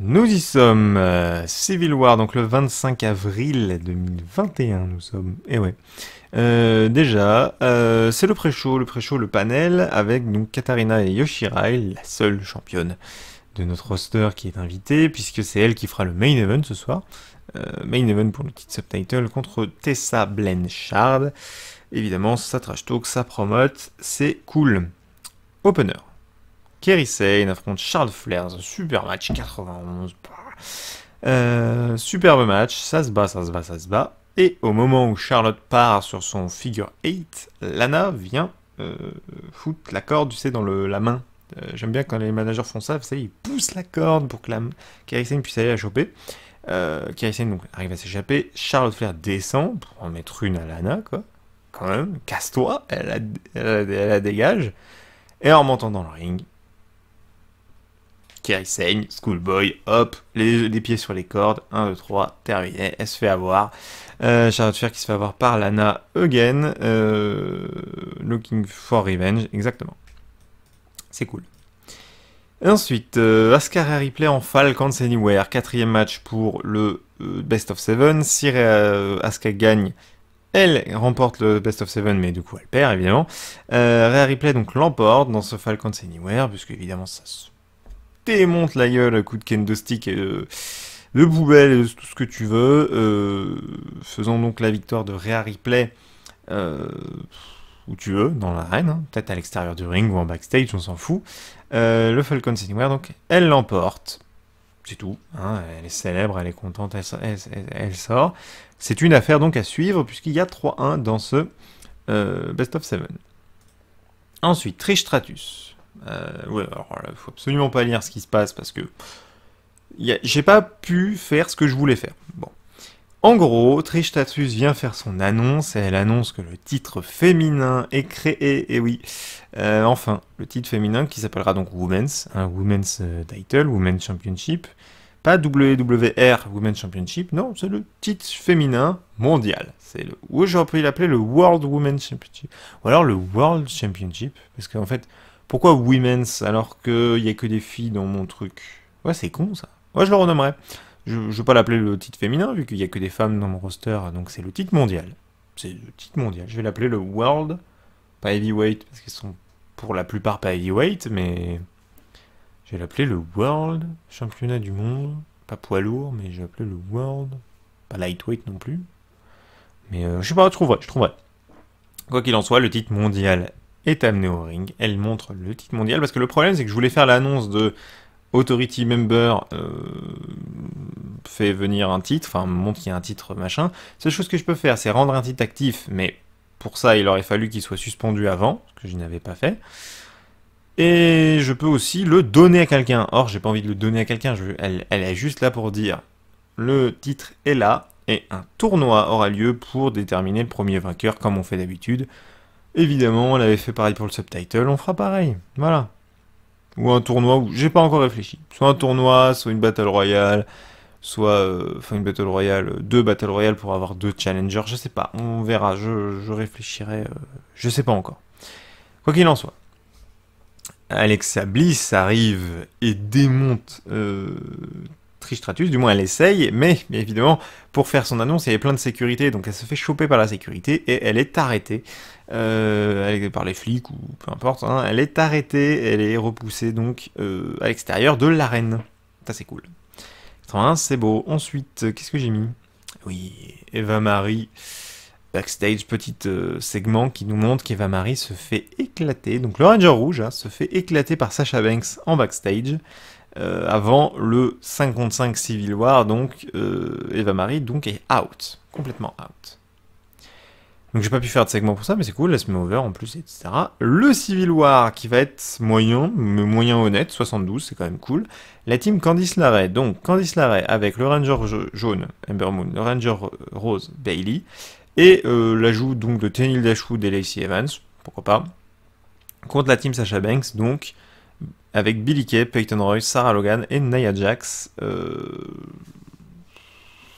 Nous y sommes, euh, Civil War, donc le 25 avril 2021, nous sommes, eh ouais. Euh, déjà, euh, c'est le pré-show, le pré-show, le panel, avec donc Katarina et Yoshirai, la seule championne de notre roster qui est invitée, puisque c'est elle qui fera le main event ce soir. Euh, main event pour le titre subtitle contre Tessa Blanchard. Évidemment, ça trash talk, ça promote, c'est cool. Opener. Kerry Sane affronte Charles Flair, super match, 91. Euh, superbe match, ça se bat, ça se bat, ça se bat. Et au moment où Charlotte part sur son figure 8, Lana vient euh, foutre la corde, tu sais, dans le, la main. Euh, J'aime bien quand les managers font ça, vous savez, ils poussent la corde pour que la Sane puisse aller la choper. Euh, Sane donc, arrive à s'échapper. Charlotte Flair descend pour en mettre une à Lana, quoi. Quand même, casse-toi, elle, la- dégage. Et en remontant dans le ring, saigne, Schoolboy, hop, les, les pieds sur les cordes, 1, 2, 3, terminé, elle se fait avoir. Euh, Charlotte Flair qui se fait avoir par Lana again, euh, looking for revenge, exactement. C'est cool. Ensuite, euh, Ripley en Falcons Anywhere, quatrième match pour le euh, Best of Seven. Si euh, Asuka gagne, elle remporte le Best of Seven, mais du coup elle perd évidemment. Euh, donc l'emporte dans ce Falcons Anywhere, puisque évidemment ça se démonte la gueule coup de kendo stick et de, de et tout ce que tu veux, euh, faisant donc la victoire de Rhea Ripley euh, où tu veux, dans l'arène, hein, peut-être à l'extérieur du ring ou en backstage, on s'en fout. Euh, le Falcon Anywhere, donc elle l'emporte. C'est tout. hein, elle est célèbre, elle est contente, elle, sort. C'est une affaire donc à suivre puisqu'il y a 3-1 dans ce euh, Best of 7. Ensuite, Trish Stratus. Euh, ouais, alors là, faut absolument pas lire ce qui se passe parce que j'ai pas pu faire ce que je voulais faire. Bon. En gros, Trish Stratus vient faire son annonce et elle annonce que le titre féminin est créé, et oui, euh, enfin, le titre féminin qui s'appellera donc Women's, un Women's euh, Title, Women's Championship, pas WWR Women's Championship, non, c'est le titre féminin mondial. C'est le, ou j'aurais pu l'appeler le World Women's Championship, ou alors le World Championship, parce qu'en fait, pourquoi Women's alors qu'il y a que des filles dans mon truc? Ouais, c'est con ça. Ouais, je le renommerais. Je ne vais pas l'appeler le titre féminin, vu qu'il n'y a que des femmes dans mon roster, donc c'est le titre mondial. C'est le titre mondial. Je vais l'appeler le World, pas Heavyweight, parce qu'ils sont pour la plupart pas Heavyweight, mais je vais l'appeler le World Championnat du Monde. Pas poids lourd, mais je vais l'appeler le World. Pas Lightweight non plus. Mais euh, je sais pas, je trouverai, je trouverai. Quoi qu'il en soit, le titre mondial est amené au ring. Elle montre le titre mondial, parce que le problème, c'est que je voulais faire l'annonce de Authority Member euh, fait venir un titre, enfin montre qu'il y a un titre machin. Seule chose que je peux faire, c'est rendre un titre actif, mais pour ça, il aurait fallu qu'il soit suspendu avant, ce que je n'avais pas fait. Et je peux aussi le donner à quelqu'un. Or, j'ai pas envie de le donner à quelqu'un. Elle, elle est juste là pour dire le titre est là et un tournoi aura lieu pour déterminer le premier vainqueur, comme on fait d'habitude. Évidemment, elle avait fait pareil pour le subtitle, on fera pareil. Voilà. Ou un tournoi où j'ai pas encore réfléchi. Soit un tournoi, soit une battle royale, soit euh, enfin une battle royale, euh, deux battle royales pour avoir deux challengers, je sais pas, on verra, je, je réfléchirai, euh, je sais pas encore. Quoi qu'il en soit. Alexa Bliss arrive et démonte euh, Stratus, du moins elle essaye, mais évidemment, pour faire son annonce, il y avait plein de sécurité, donc elle se fait choper par la sécurité et elle est arrêtée euh, par les flics ou peu importe. hein. elle est arrêtée, elle est repoussée donc euh, à l'extérieur de l'arène. Ça c'est cool. 81, c'est beau. Ensuite, euh, qu'est-ce que j'ai mis? Oui, Eva Marie backstage, petit segment qui nous montre qu'Eva Marie se fait éclater. Donc le Ranger rouge hein, se fait éclater par Sasha Banks en backstage. Euh, avant le 5 contre 5 Civil War, donc euh, Eva Marie donc est out, complètement out. Donc j'ai pas pu faire de segment pour ça, mais c'est cool, la over en plus, etc. Le Civil War qui va être moyen, mais moyen honnête, 72, c'est quand même cool. La team Candice LaRae, donc Candice LaRae avec le Ranger ja- jaune, Ember Moon, le Ranger rose, Bailey, et euh, l'ajout donc de Tenil Dashwood et Lacey Evans, pourquoi pas, contre la team Sasha Banks, donc avec Billy Kay, Peyton Royce, Sarah Logan et Nia Jax. euh,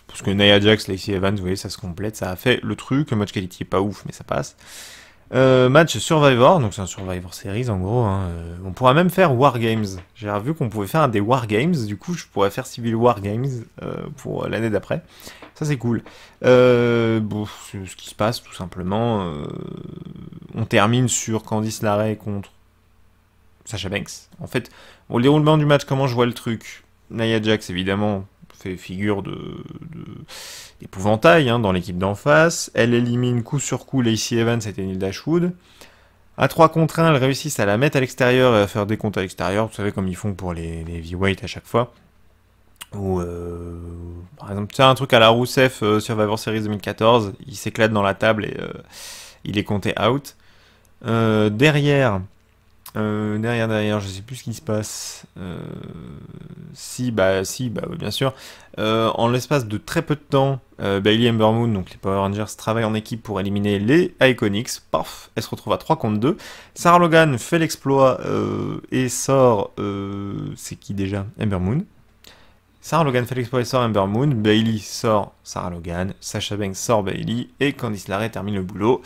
Parce que Nia Jax, Lacey Evans, vous voyez, ça se complète, ça a fait le truc, le match quality est pas ouf, mais ça passe. Euh, match Survivor, donc c'est un Survivor Series en gros. hein, euh, On pourra même faire War Games. J'ai vu qu'on pouvait faire des War Games, du coup je pourrais faire Civil War Games pour l'année d'après. Ça c'est cool. Euh, bon, ce qui se passe tout simplement. on termine sur Candice LeRae contre Sasha Banks. En fait, le déroulement du match, comment je vois le truc? Nia Jax évidemment fait figure de, d'épouvantail hein, dans l'équipe d'en face. Elle élimine coup sur coup Lacey Evans et Tenille Dashwood. À 3 contre 1, elles réussissent à la mettre à l'extérieur et à faire des comptes à l'extérieur. Vous savez comme ils font pour les, les heavyweight à chaque fois. Ou euh, par exemple, tu un truc à la Rousseff euh, Survivor Series 2014, il s'éclate dans la table et euh, il est compté out. Derrière, euh, derrière, derrière, je sais plus ce qui se passe. Euh, si, bah, si, bah, bien sûr. Euh, en l'espace de très peu de temps, Bailey et donc les Power Rangers, travaillent en équipe pour éliminer les Iconics. Paf, elle se retrouve à 3 contre 2. Sarah Logan fait l'exploit et sort. c'est qui déjà? Ember Moon. Sarah Logan fait l'exploit et sort Ember Moon. Bailey sort Sarah Logan. Sacha Banks sort Bailey. Et Candice LeRae termine le boulot.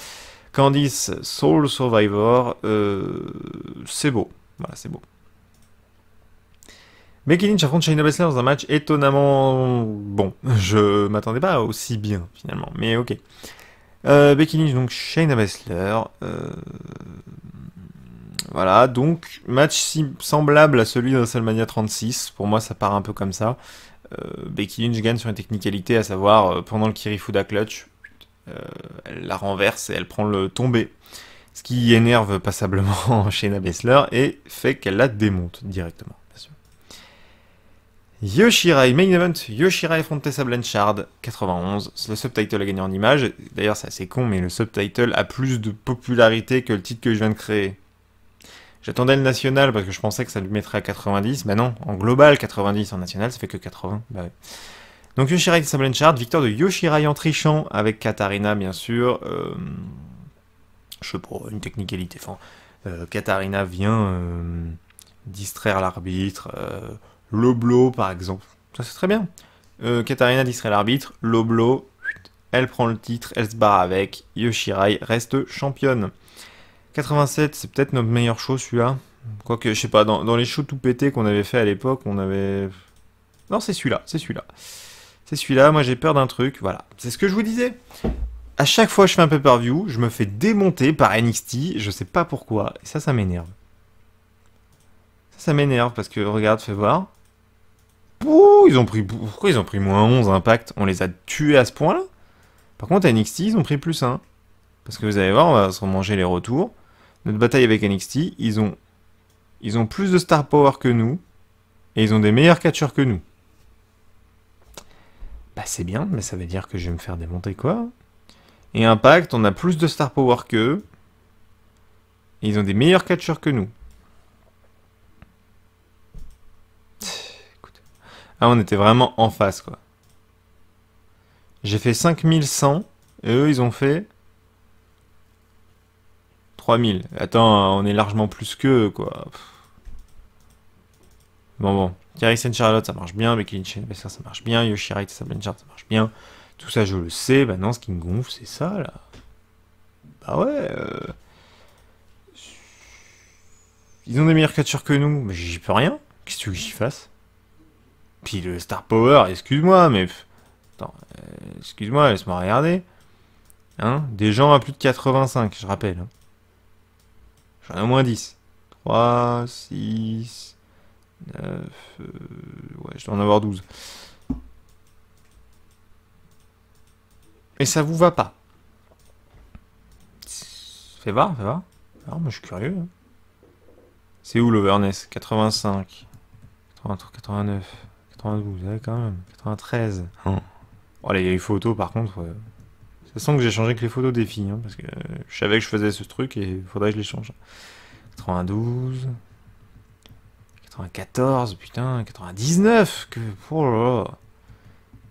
Candice Soul Survivor, euh, c'est beau. Voilà, c'est beau. Becky Lynch affronte Shayna Baszler dans un match étonnamment bon. *laughs* Je m'attendais pas aussi bien finalement, mais ok. Euh, Becky Lynch donc Shayna Baszler. euh, Voilà, donc match semblable à celui de WrestleMania 36. Pour moi, ça part un peu comme ça. Becky Lynch gagne sur une technicalité, à savoir pendant le Kirifuda clutch, elle la renverse et elle prend le tombé. Ce qui énerve passablement *laughs* Shayna Baszler et fait qu'elle la démonte directement. Yoshirai, main event, Yoshirai affronte Tessa Blanchard, 91. Le subtitle a gagné en image. D'ailleurs, c'est assez con, mais le subtitle a plus de popularité que le titre que je viens de créer. J'attendais le national parce que je pensais que ça lui mettrait à 90. Bah non, en global 90, en national ça fait que 80. Bah ouais. Donc Yoshirai Tessa Blanchard, victoire de Yoshirai en trichant avec Katarina bien sûr. Euh, je sais pas, une technicalité. Enfin, euh, Katarina vient euh, distraire l'arbitre. Loblo par exemple. Ça c'est très bien. Katarina distrait l'arbitre. Loblo, elle prend le titre, elle se barre avec. Yoshirai reste championne. 87, c'est peut-être notre meilleur show celui-là. Quoique, je sais pas, dans, dans les shows tout pétés qu'on avait fait à l'époque, on avait. Non, c'est celui-là, c'est celui-là. C'est celui-là, moi j'ai peur d'un truc, voilà. C'est ce que je vous disais. À chaque fois que je fais un pay-per-view, je me fais démonter par NXT, je sais pas pourquoi, et ça, ça m'énerve. Ça, ça m'énerve parce que, regarde, fais voir. Ils ont pris, pourquoi ils ont pris moins 11 impact On les a tués à ce point-là? Par contre, à NXT, ils ont pris plus 1. Parce que vous allez voir, on va se remanger les retours. Notre bataille avec NXT, ils ont, ils ont plus de star power que nous, et ils ont des meilleurs catcheurs que nous. Bah c'est bien, mais ça veut dire que je vais me faire démonter quoi Et Impact, on a plus de star power qu'eux, ils ont des meilleurs catcheurs que nous. Ah, on était vraiment en face, quoi. J'ai fait 5100, et eux, ils ont fait 3000. Attends, on est largement plus qu'eux, quoi. Bon, bon. Carrie Charlotte, ça marche bien. Becky Lynch, ça, marche bien. Yoshirai, Blanchard, ça marche bien. Tout ça, je le sais. Maintenant, ce qui me gonfle, c'est ça, là. Bah ouais. euh, Ils ont des meilleurs catcheurs que nous. Mais j'y peux rien. Qu'est-ce que tu veux que j'y fasse? Puis le Star Power, excuse-moi, mais... Attends, euh, excuse-moi, laisse-moi regarder. Hein? Des gens à plus de 85, je rappelle. hein. J'en ai au moins 10. 3, 6, 9... euh, Ouais, je dois en avoir 12. Et ça vous va pas Fais voir, fais voir. Alors, moi je suis curieux. hein. C'est où l'overness 85, 83, 89, 92, ouais, quand même. 93. Hein. Oh, les les photos, par contre, euh, ça sent que j'ai changé que les photos des filles, hein, parce que euh, je savais que je faisais ce truc et il faudrait que je les change. 92, 94, putain, 99, que... Oh là là.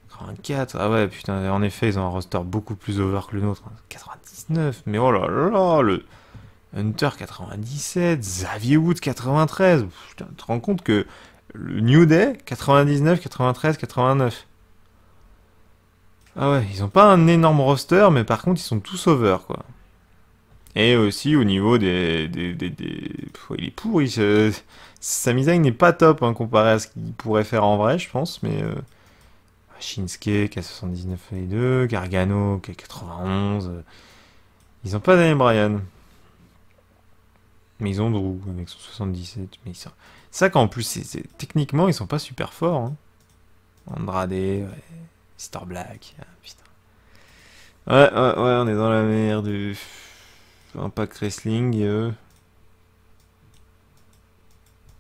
84, ah ouais, putain, en effet, ils ont un roster beaucoup plus over que le nôtre. hein. 99, mais oh là là, le Hunter 97, Xavier Wood 93. Putain, tu te rends compte que le New Day 99, 93, 89. Ah ouais, ils ont pas un énorme roster, mais par contre, ils sont tous over, quoi. Et aussi au niveau des... des, des, des... il est pourri. Sa mise n'est pas top hein, comparé à ce qu'il pourrait faire en vrai, je pense. Mais euh... Shinsuke qui a 79 et 2, Gargano qui a 91. Ils ont pas d'aimé Brian. Mais ils ont Drew avec son 77. Mais ils sont... Ça qu'en plus, c'est, techniquement, ils sont pas super forts. Hein. Andrade, ouais. Black. Ah. Ouais, ouais, ouais, on est dans la merde. Impact Wrestling. Euh...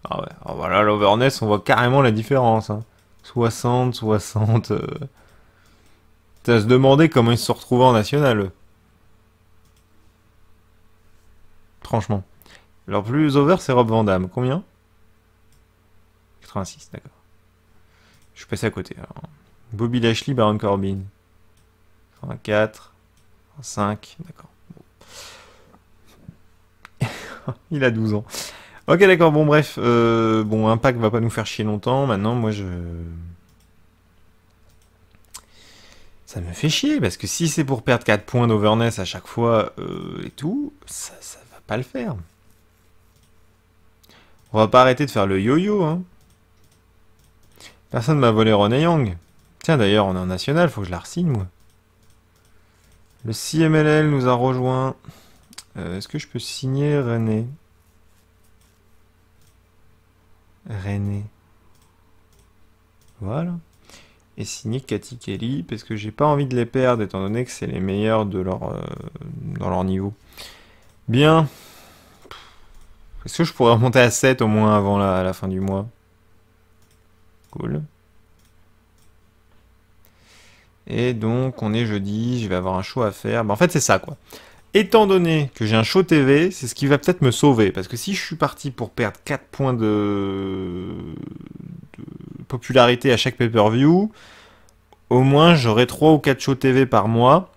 Ah ouais, alors voilà, l'overness, on voit carrément la différence. Hein. 60, 60. Euh... T'as se demander comment ils se sont retrouvés en national. Franchement. Leur plus over, c'est Rob Van Damme. Combien? 86, d'accord. Je suis passé à côté. Bobby Lashley, Baron Corbin. 84, 5, d'accord. *laughs* Il a 12 ans. Ok, d'accord, bon, bref. Euh, bon, Impact va pas nous faire chier longtemps. Maintenant, moi, je... Ça me fait chier, parce que si c'est pour perdre 4 points d'overness à chaque fois euh, et tout, ça, ça va pas le faire. On va pas arrêter de faire le yo-yo, hein. Personne m'a volé René Young. Tiens, d'ailleurs, on est en national, faut que je la resigne, moi. Le CMLL nous a rejoint. Euh, est-ce que je peux signer René? René. Voilà. Et signer Cathy parce que j'ai pas envie de les perdre, étant donné que c'est les meilleurs de leur, euh, dans leur niveau. Bien. Est-ce que je pourrais remonter à 7 au moins avant la, la fin du mois? Cool. Et donc, on est jeudi, je vais avoir un show à faire. en fait, c'est ça, quoi. Étant donné que j'ai un show TV, c'est ce qui va peut-être me sauver. Parce que si je suis parti pour perdre 4 points de, popularité à chaque pay-per-view, au moins j'aurai 3 ou 4 shows TV par mois,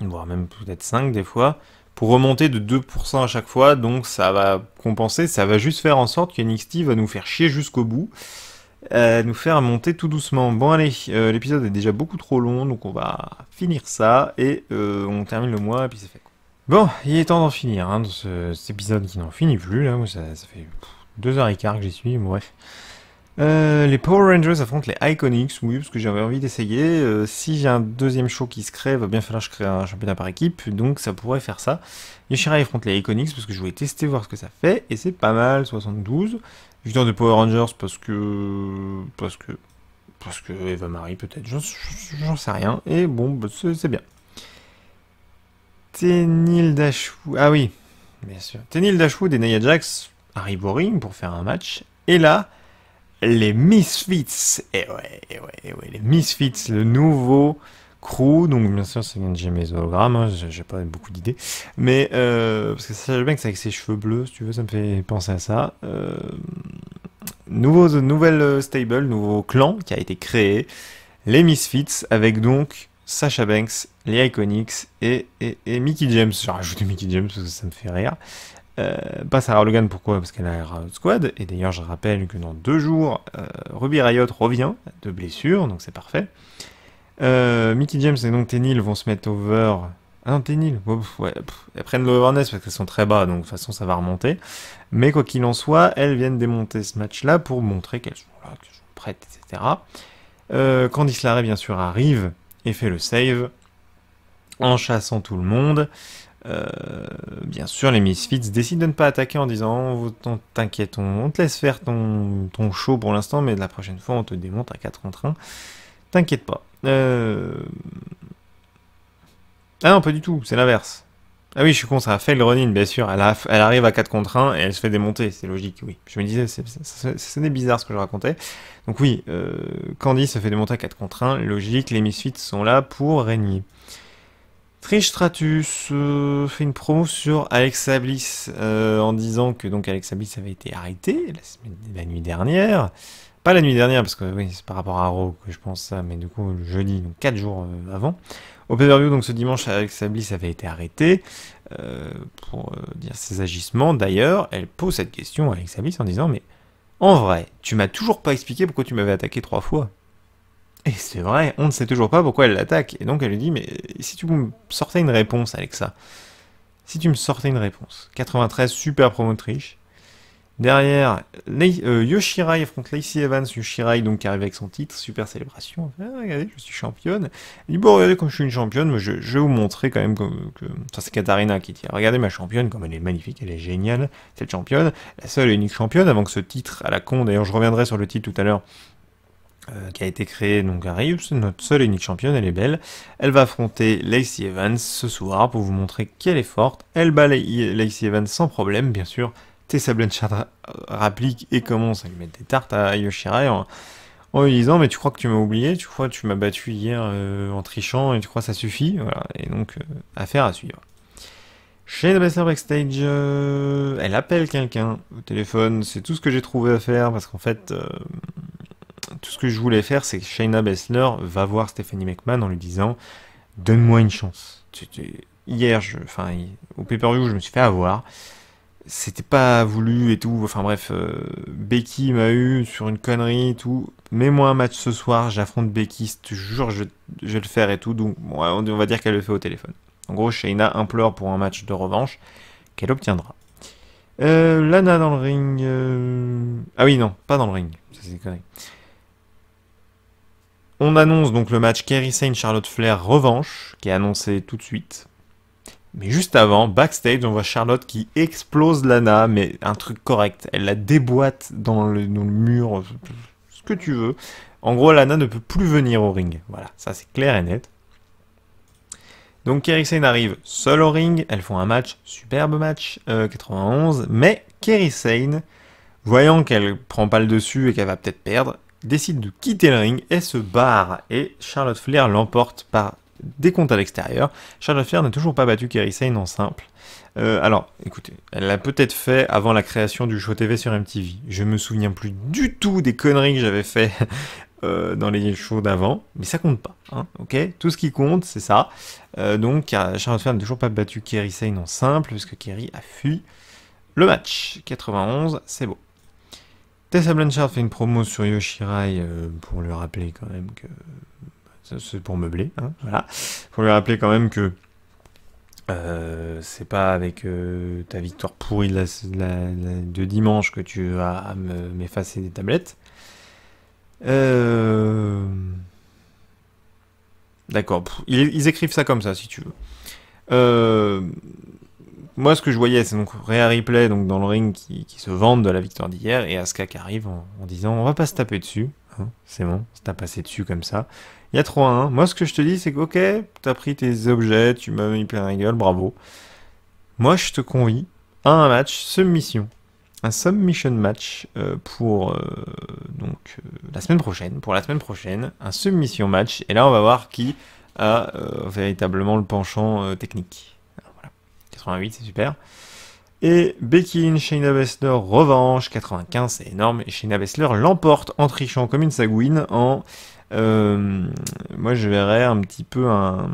voire même peut-être 5 des fois, pour remonter de 2% à chaque fois. Donc ça va compenser, ça va juste faire en sorte que NXT va nous faire chier jusqu'au bout. Euh, nous faire monter tout doucement. Bon allez, euh, l'épisode est déjà beaucoup trop long, donc on va finir ça et euh, on termine le mois et puis c'est fait. Bon, il est temps d'en finir, hein, dans ce, cet épisode qui n'en finit plus, là, ça, fait deux heures et quart que j'y suis, bref. les Power Rangers affrontent les Iconics, oui, parce que j'avais envie d'essayer. si j'ai un deuxième show qui se crée, va bien falloir que je crée un championnat par équipe, donc ça pourrait faire ça. Yoshirai affronte les Iconics, parce que je voulais tester, voir ce que ça fait, et c'est pas mal, 72. Victoire des Power Rangers parce que. Parce que. Parce que Eva Marie, peut-être. J'en sais rien. Et bon, bah, c'est bien. Tenil Dashwood. Ah oui, bien sûr. Tenil Dashwood et Nia Jax arrivent au ring pour faire un match. Et là, les Misfits. Et ouais, et ouais, et ouais, les Misfits, le nouveau crew, donc bien sûr c'est un mes hologrammes, hein, j'ai pas beaucoup d'idées, mais euh, parce que que c'est avec ses cheveux bleus, si tu veux, ça me fait penser à ça. Euh, nouveau, nouvelle stable, nouveau clan qui a été créé, les Misfits, avec donc Sasha Banks, les Iconics et, et, Mickey James. J'ai rajouté Mickey James parce que ça me fait rire. Euh, pas Sarah Logan, pourquoi? Parce qu'elle a un Squad. Et d'ailleurs, je rappelle que dans deux jours, euh, Ruby Riot revient de blessure, donc c'est parfait. Euh, Mickey James et donc Tenil vont se mettre over. Ah non, Tenil, ouais, elles prennent l'overness parce qu'elles sont très bas, donc de toute façon ça va remonter. Mais quoi qu'il en soit, elles viennent démonter ce match-là pour montrer qu'elles sont là, qu'elles sont prêtes, etc. Euh, Candice Larray, bien sûr, arrive et fait le save en chassant tout le monde. Euh, bien sûr, les Misfits décident de ne pas attaquer en disant T'inquiète, on, te laisse faire ton, show pour l'instant, mais la prochaine fois, on te démonte à 4 contre 1. T'inquiète pas. Euh... Ah non, pas du tout, c'est l'inverse. Ah oui, je suis con, ça a fait le bien sûr. Elle, elle, arrive à 4 contre 1 et elle se fait démonter, c'est logique, oui. Je me disais, c'est bizarre ce que je racontais. Donc oui, euh, Candy se fait démonter à 4 contre 1, logique, les Misfits sont là pour régner. Trish Stratus euh, fait une promo sur Alexa Bliss euh, en disant que donc Alexa Bliss avait été arrêtée la nuit dernière. Pas la nuit dernière, parce que oui, c'est par rapport à Raw que je pense ça, mais du coup, le jeudi, donc 4 jours euh, avant. Au pay-per-view, donc ce dimanche, Alexa Bliss avait été arrêtée euh, pour euh, dire ses agissements. D'ailleurs, elle pose cette question à Alexa Bliss en disant Mais en vrai, tu m'as toujours pas expliqué pourquoi tu m'avais attaqué trois fois. Et c'est vrai, on ne sait toujours pas pourquoi elle l'attaque. Et donc elle lui dit Mais si tu me sortais une réponse, Alexa si tu me sortais une réponse. 93, super promotrice. Derrière, euh, Yoshirai affronte Lacey Evans. Yoshirai, donc, qui arrive avec son titre. Super célébration. Ah, regardez, je suis championne. Il dit, bon, regardez, comme je suis une championne, je, vais vous montrer quand même que... c'est Katarina qui dit, regardez ma championne, comme elle est magnifique, elle est géniale, cette championne. La seule et unique championne, avant que ce titre à la con, d'ailleurs, je reviendrai sur le titre tout à l'heure, euh, qui a été créé donc arrive, c'est notre seule et unique championne, elle est belle. Elle va affronter Lacey Evans ce soir pour vous montrer qu'elle est forte. Elle bat Lacey Evans sans problème, bien sûr. Tessa Blanchard rapplique et commence à lui mettre des tartes à Yoshirai en, lui disant mais tu crois que tu m'as oublié, tu crois que tu m'as battu hier euh, en trichant et tu crois que ça suffit voilà. Et donc euh, affaire à suivre. Shane Baszler backstage, elle appelle quelqu'un au téléphone, c'est tout ce que j'ai trouvé à faire parce qu'en fait tout ce que je voulais faire, c'est que Shayna Baszler va voir Stephanie McMahon en lui disant Donne-moi une chance. Hier, enfin, au pay-per-view, je me suis fait avoir. C'était pas voulu et tout. Enfin bref, euh, Becky m'a eu sur une connerie et tout. Mets-moi un match ce soir, j'affronte Becky, je te jure, je, vais le faire et tout. Donc, on va dire qu'elle le fait au téléphone. En gros, Shayna implore pour un match de revanche qu'elle obtiendra. Euh, Lana dans le ring. Euh, ah oui, non, pas dans le ring. Ça, c'est connerie. On annonce donc le match Kerry Sane Charlotte Flair revanche, qui est annoncé tout de suite. Mais juste avant, backstage, on voit Charlotte qui explose Lana, mais un truc correct. Elle la déboîte dans le, mur, ce que tu veux. En gros, Lana ne peut plus venir au ring. Voilà, ça c'est clair et net. Donc Kerry Sane arrive seule au ring, elles font un match, superbe match, 91, euh, mais Kerry Sane, voyant qu'elle prend pas le dessus et qu'elle va peut-être perdre, décide de quitter le ring et se barre. Et Charlotte Flair l'emporte par des comptes à l'extérieur. Charlotte Flair n'a toujours pas battu Kerry Sane en simple. Euh, alors, écoutez, elle l'a peut-être fait avant la création du show TV sur MTV. Je me souviens plus du tout des conneries que j'avais fait *laughs* euh, dans les shows d'avant, mais ça compte pas, hein, ok? Tout ce qui compte, c'est ça. Euh, donc, Charlotte Flair n'a toujours pas battu Kerry Sane en simple, puisque Kerry a fui le match. 91, c'est beau. Tessa Blanchard fait une promo sur Yoshirai pour lui rappeler quand même que. C'est pour meubler, hein, voilà. Pour lui rappeler quand même que. Euh, c'est pas avec euh, ta victoire pourrie de, dimanche que tu vas m'effacer des tablettes. D'accord, ils, ils, écrivent ça comme ça si tu veux moi, ce que je voyais, c'est donc Rhea Ripley donc dans le ring qui, se vante de la victoire d'hier et Asuka qui arrive en, disant on va pas se taper dessus. Hein, c'est bon, pas passé dessus comme ça. Il y a 3-1. Moi, ce que je te dis, c'est que ok, t'as pris tes objets, tu m'as mis plein la gueule, bravo. Moi, je te convie à un match submission. Un submission match euh, pour euh, donc euh, la semaine prochaine. Pour la semaine prochaine, un submission match. Et là, on va voir qui a véritablement le penchant technique c'est super. Et Becky Lynch, Shayna Baszler, revanche, 95, c'est énorme. Et Shayna Baszler l'emporte en trichant comme une sagouine en... Euh, moi, je verrais un petit peu un...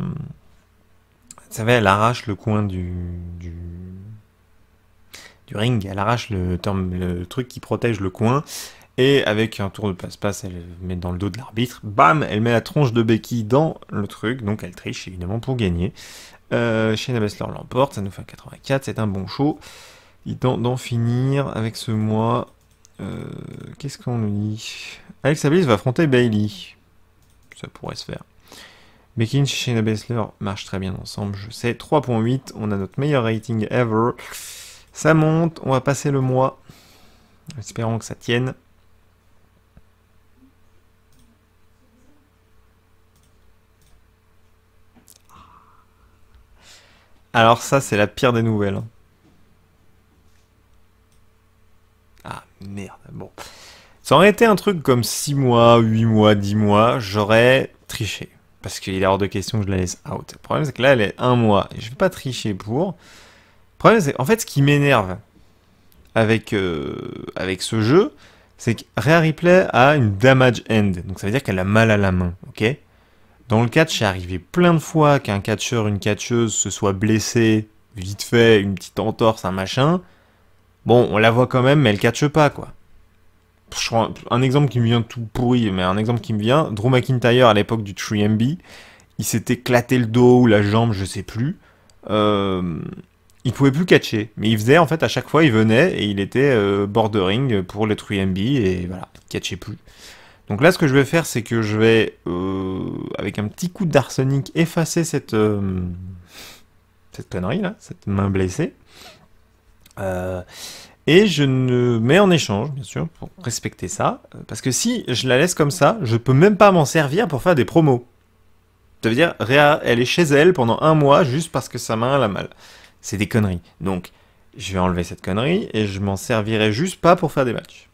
Vous savez, elle arrache le coin du... du, du ring, elle arrache le, le truc qui protège le coin. Et avec un tour de passe-passe, elle met dans le dos de l'arbitre. Bam, elle met la tronche de Becky dans le truc. Donc elle triche évidemment pour gagner. Euh, Shayna Baszler l'emporte, ça nous fait un 84, c'est un bon show. D'en finir avec ce mois. Euh, qu'est-ce qu'on nous dit? Alexa Bliss va affronter Bailey. Ça pourrait se faire. Becky et Shayna Baszler marchent très bien ensemble, je sais. 3.8, on a notre meilleur rating ever. Ça monte, on va passer le mois. Espérons que ça tienne. Alors ça, c'est la pire des nouvelles. Hein. Ah, merde, bon. Ça aurait été un truc comme 6 mois, 8 mois, 10 mois, j'aurais triché. Parce qu'il est hors de question que je la laisse out. Le problème, c'est que là, elle est un mois. Et je vais pas tricher pour. Le problème, c'est... En fait, ce qui m'énerve avec, euh, avec ce jeu, c'est que Rhea Ripley a une damage end. Donc ça veut dire qu'elle a mal à la main, ok? Dans le catch, c'est arrivé plein de fois qu'un catcheur, une catcheuse se soit blessé, vite fait, une petite entorse, un machin. Bon, on la voit quand même, mais elle catche pas, quoi. un exemple qui me vient tout pourri, mais un exemple qui me vient, Drew McIntyre à l'époque du 3MB, il s'était éclaté le dos ou la jambe, je sais plus. Euh, il pouvait plus catcher. Mais il faisait, en fait, à chaque fois, il venait et il était euh, bordering pour les 3MB et voilà, il catchait plus. Donc là, ce que je vais faire, c'est que je vais, euh, avec un petit coup d'arsenic, effacer cette, euh, cette connerie là, cette main blessée. et je ne mets en échange, bien sûr, pour respecter ça, parce que si je la laisse comme ça, je peux même pas m'en servir pour faire des promos. Ça veut dire, elle est chez elle pendant un mois juste parce que sa main l'a mal. C'est des conneries. Donc, je vais enlever cette connerie et je m'en servirai juste pas pour faire des matchs.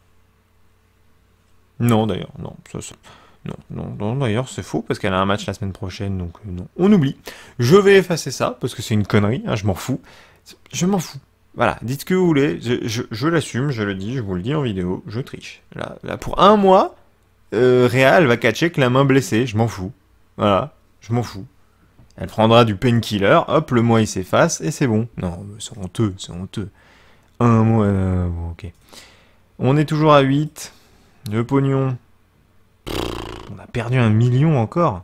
Non, d'ailleurs, non. non, non, non d'ailleurs, c'est faux parce qu'elle a un match la semaine prochaine, donc euh, non. On oublie. Je vais effacer ça parce que c'est une connerie, hein, je m'en fous. Je m'en fous. Voilà, dites ce que vous voulez, je, l'assume, je le dis, je vous le dis en vidéo, je triche. Là, là pour un mois, euh, Real va catcher que la main blessée, je m'en fous. Voilà, je m'en fous. Elle prendra du painkiller, hop, le mois il s'efface et c'est bon. Non, c'est honteux, c'est honteux. Un mois, euh, bon, ok. On est toujours à 8. Le pognon. on a perdu un million encore.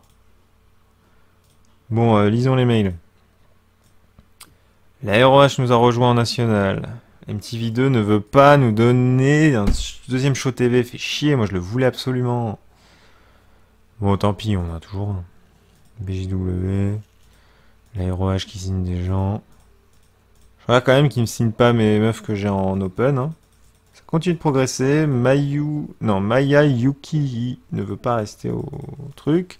Bon, euh, lisons les mails. La ROH nous a rejoint en national. MTV2 ne veut pas nous donner un deuxième show TV. Fait chier, moi je le voulais absolument. Bon, tant pis, on a toujours un. BJW, l'aéroH qui signe des gens. Je vois quand même qu'ils me signent pas mes meufs que j'ai en open. Hein. Continue de progresser. Mayu, non, Maya Yuki ne veut pas rester au truc.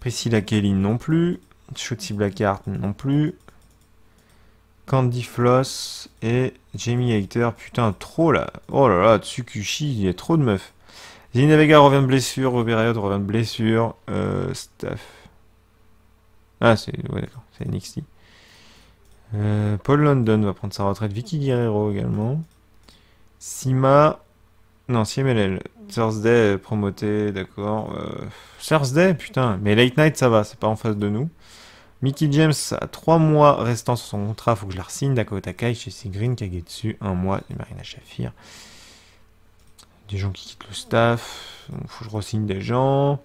Priscilla Kelly non plus. Shotzi Blackheart non plus. Candy Floss et Jamie Hater. Putain, trop là. Oh là là, Tsukushi, il y a trop de meufs. Zine Vega revient de blessure. Robert revient de blessure. Euh, Staff. Ah, c'est. Ouais, d'accord, c'est NXT. Euh, Paul London va prendre sa retraite. Vicky Guerrero également. Sima. Non, CMLL. Thursday promoté, d'accord. Euh, Thursday, putain. Mais Late Night, ça va, c'est pas en face de nous. Mickey James a 3 mois restant sur son contrat, faut que je la resigne. Dakota Kai, chez Green, Kagetsu, 1 mois. Et Marina Shafir. Des gens qui quittent le staff. Faut que je resigne des gens.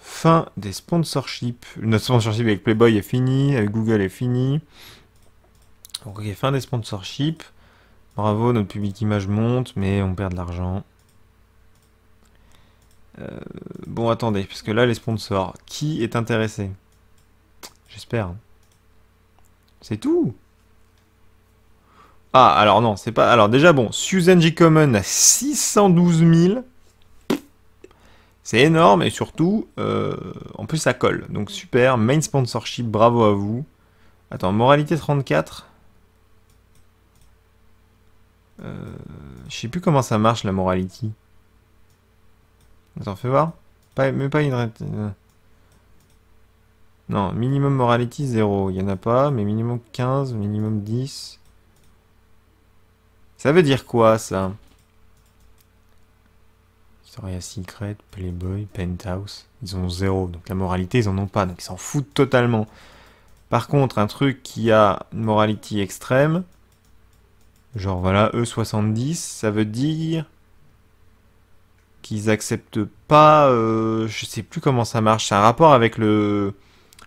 Fin des sponsorships. Notre sponsorship avec Playboy est fini, avec Google est fini. Donc fin des sponsorships. Bravo, notre public image monte, mais on perd de l'argent. Euh, bon, attendez, parce que là, les sponsors, qui est intéressé? J'espère. C'est tout? Ah, alors non, c'est pas... Alors déjà, bon, Susan G. Common a 612 000. C'est énorme et surtout, euh, en plus ça colle. Donc super, main sponsorship, bravo à vous. Attends, moralité 34. Euh, je sais plus comment ça marche la morality. Attends, fais voir. Pas, même pas une... Euh. Non, minimum morality 0. Il n'y en a pas, mais minimum 15, minimum 10. Ça veut dire quoi ça? Victoria's Secret, Playboy, Penthouse, ils ont zéro. Donc la moralité, ils en ont pas. Donc ils s'en foutent totalement. Par contre, un truc qui a une moralité extrême, genre voilà, E70, ça veut dire qu'ils acceptent pas, euh, je sais plus comment ça marche, c'est un rapport avec le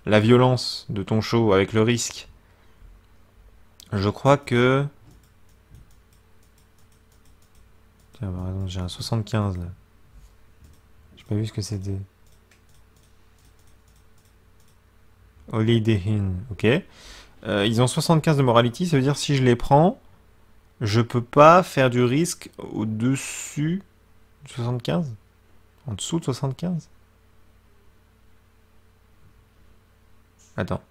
la violence de ton show, avec le risque. Je crois que... Tiens, par exemple, j'ai un 75 là pas vu ce que c'était. Dehin, ok. Euh, ils ont 75 de morality, ça veut dire si je les prends, je peux pas faire du risque au-dessus de 75 En dessous de 75 Attends.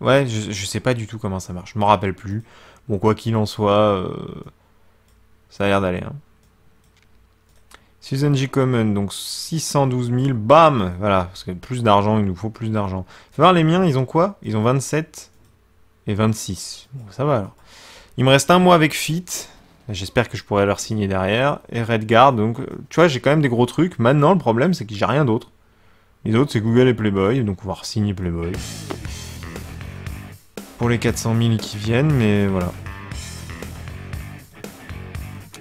Ouais, je, je, sais pas du tout comment ça marche. Je m'en rappelle plus. Bon, quoi qu'il en soit, euh, ça a l'air d'aller. Hein. Susan G. Common, donc 612 000, bam Voilà, parce que plus d'argent, il nous faut plus d'argent. Faut voir les miens, ils ont quoi? Ils ont 27 et 26. Bon, ça va alors. Il me reste un mois avec Fit. J'espère que je pourrai leur signer derrière. Et Redguard, donc tu vois, j'ai quand même des gros trucs. Maintenant, le problème, c'est que j'ai rien d'autre. Les autres, c'est Google et Playboy, donc on va signer Playboy. Pour les 400 000 qui viennent, mais voilà.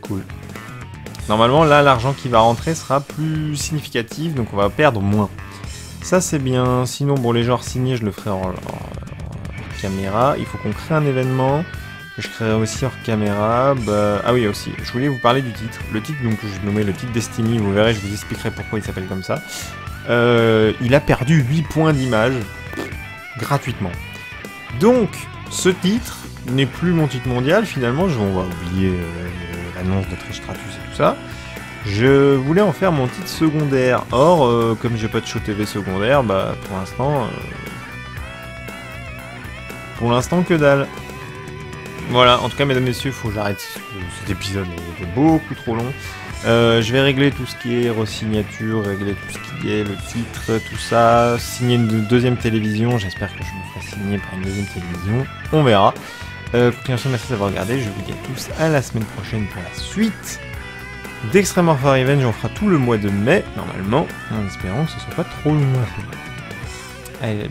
Cool. Normalement, là, l'argent qui va rentrer sera plus significatif, donc on va perdre moins. Ça, c'est bien. Sinon, bon, les genres signés, je le ferai en, Il faut qu'on crée un événement je créerai aussi hors caméra. Bah, ah oui, aussi, je voulais vous parler du titre. Le titre, donc je nommé le titre Destiny, vous verrez, je vous expliquerai pourquoi il s'appelle comme ça. Euh, il a perdu 8 points d'image gratuitement. Donc, ce titre n'est plus mon titre mondial, finalement, je, on va oublier euh, l'annonce de Trish Stratus et tout ça. Je voulais en faire mon titre secondaire. Or, euh, comme j'ai pas de show TV secondaire, bah pour l'instant. Pour l'instant, que dalle. Voilà, en tout cas, mesdames messieurs, faut que j'arrête cet épisode, il était beaucoup trop long. Euh, je vais régler tout ce qui est resignature, régler tout ce qui est le titre, tout ça, signer une deuxième télévision, j'espère que je me ferai signer par une deuxième télévision, on verra. Euh, merci d'avoir regardé, je vous dis à tous à la semaine prochaine pour la suite d'Extreme Warfare Revenge, on fera tout le mois de mai, normalement, en espérant que ce soit pas trop. Allez,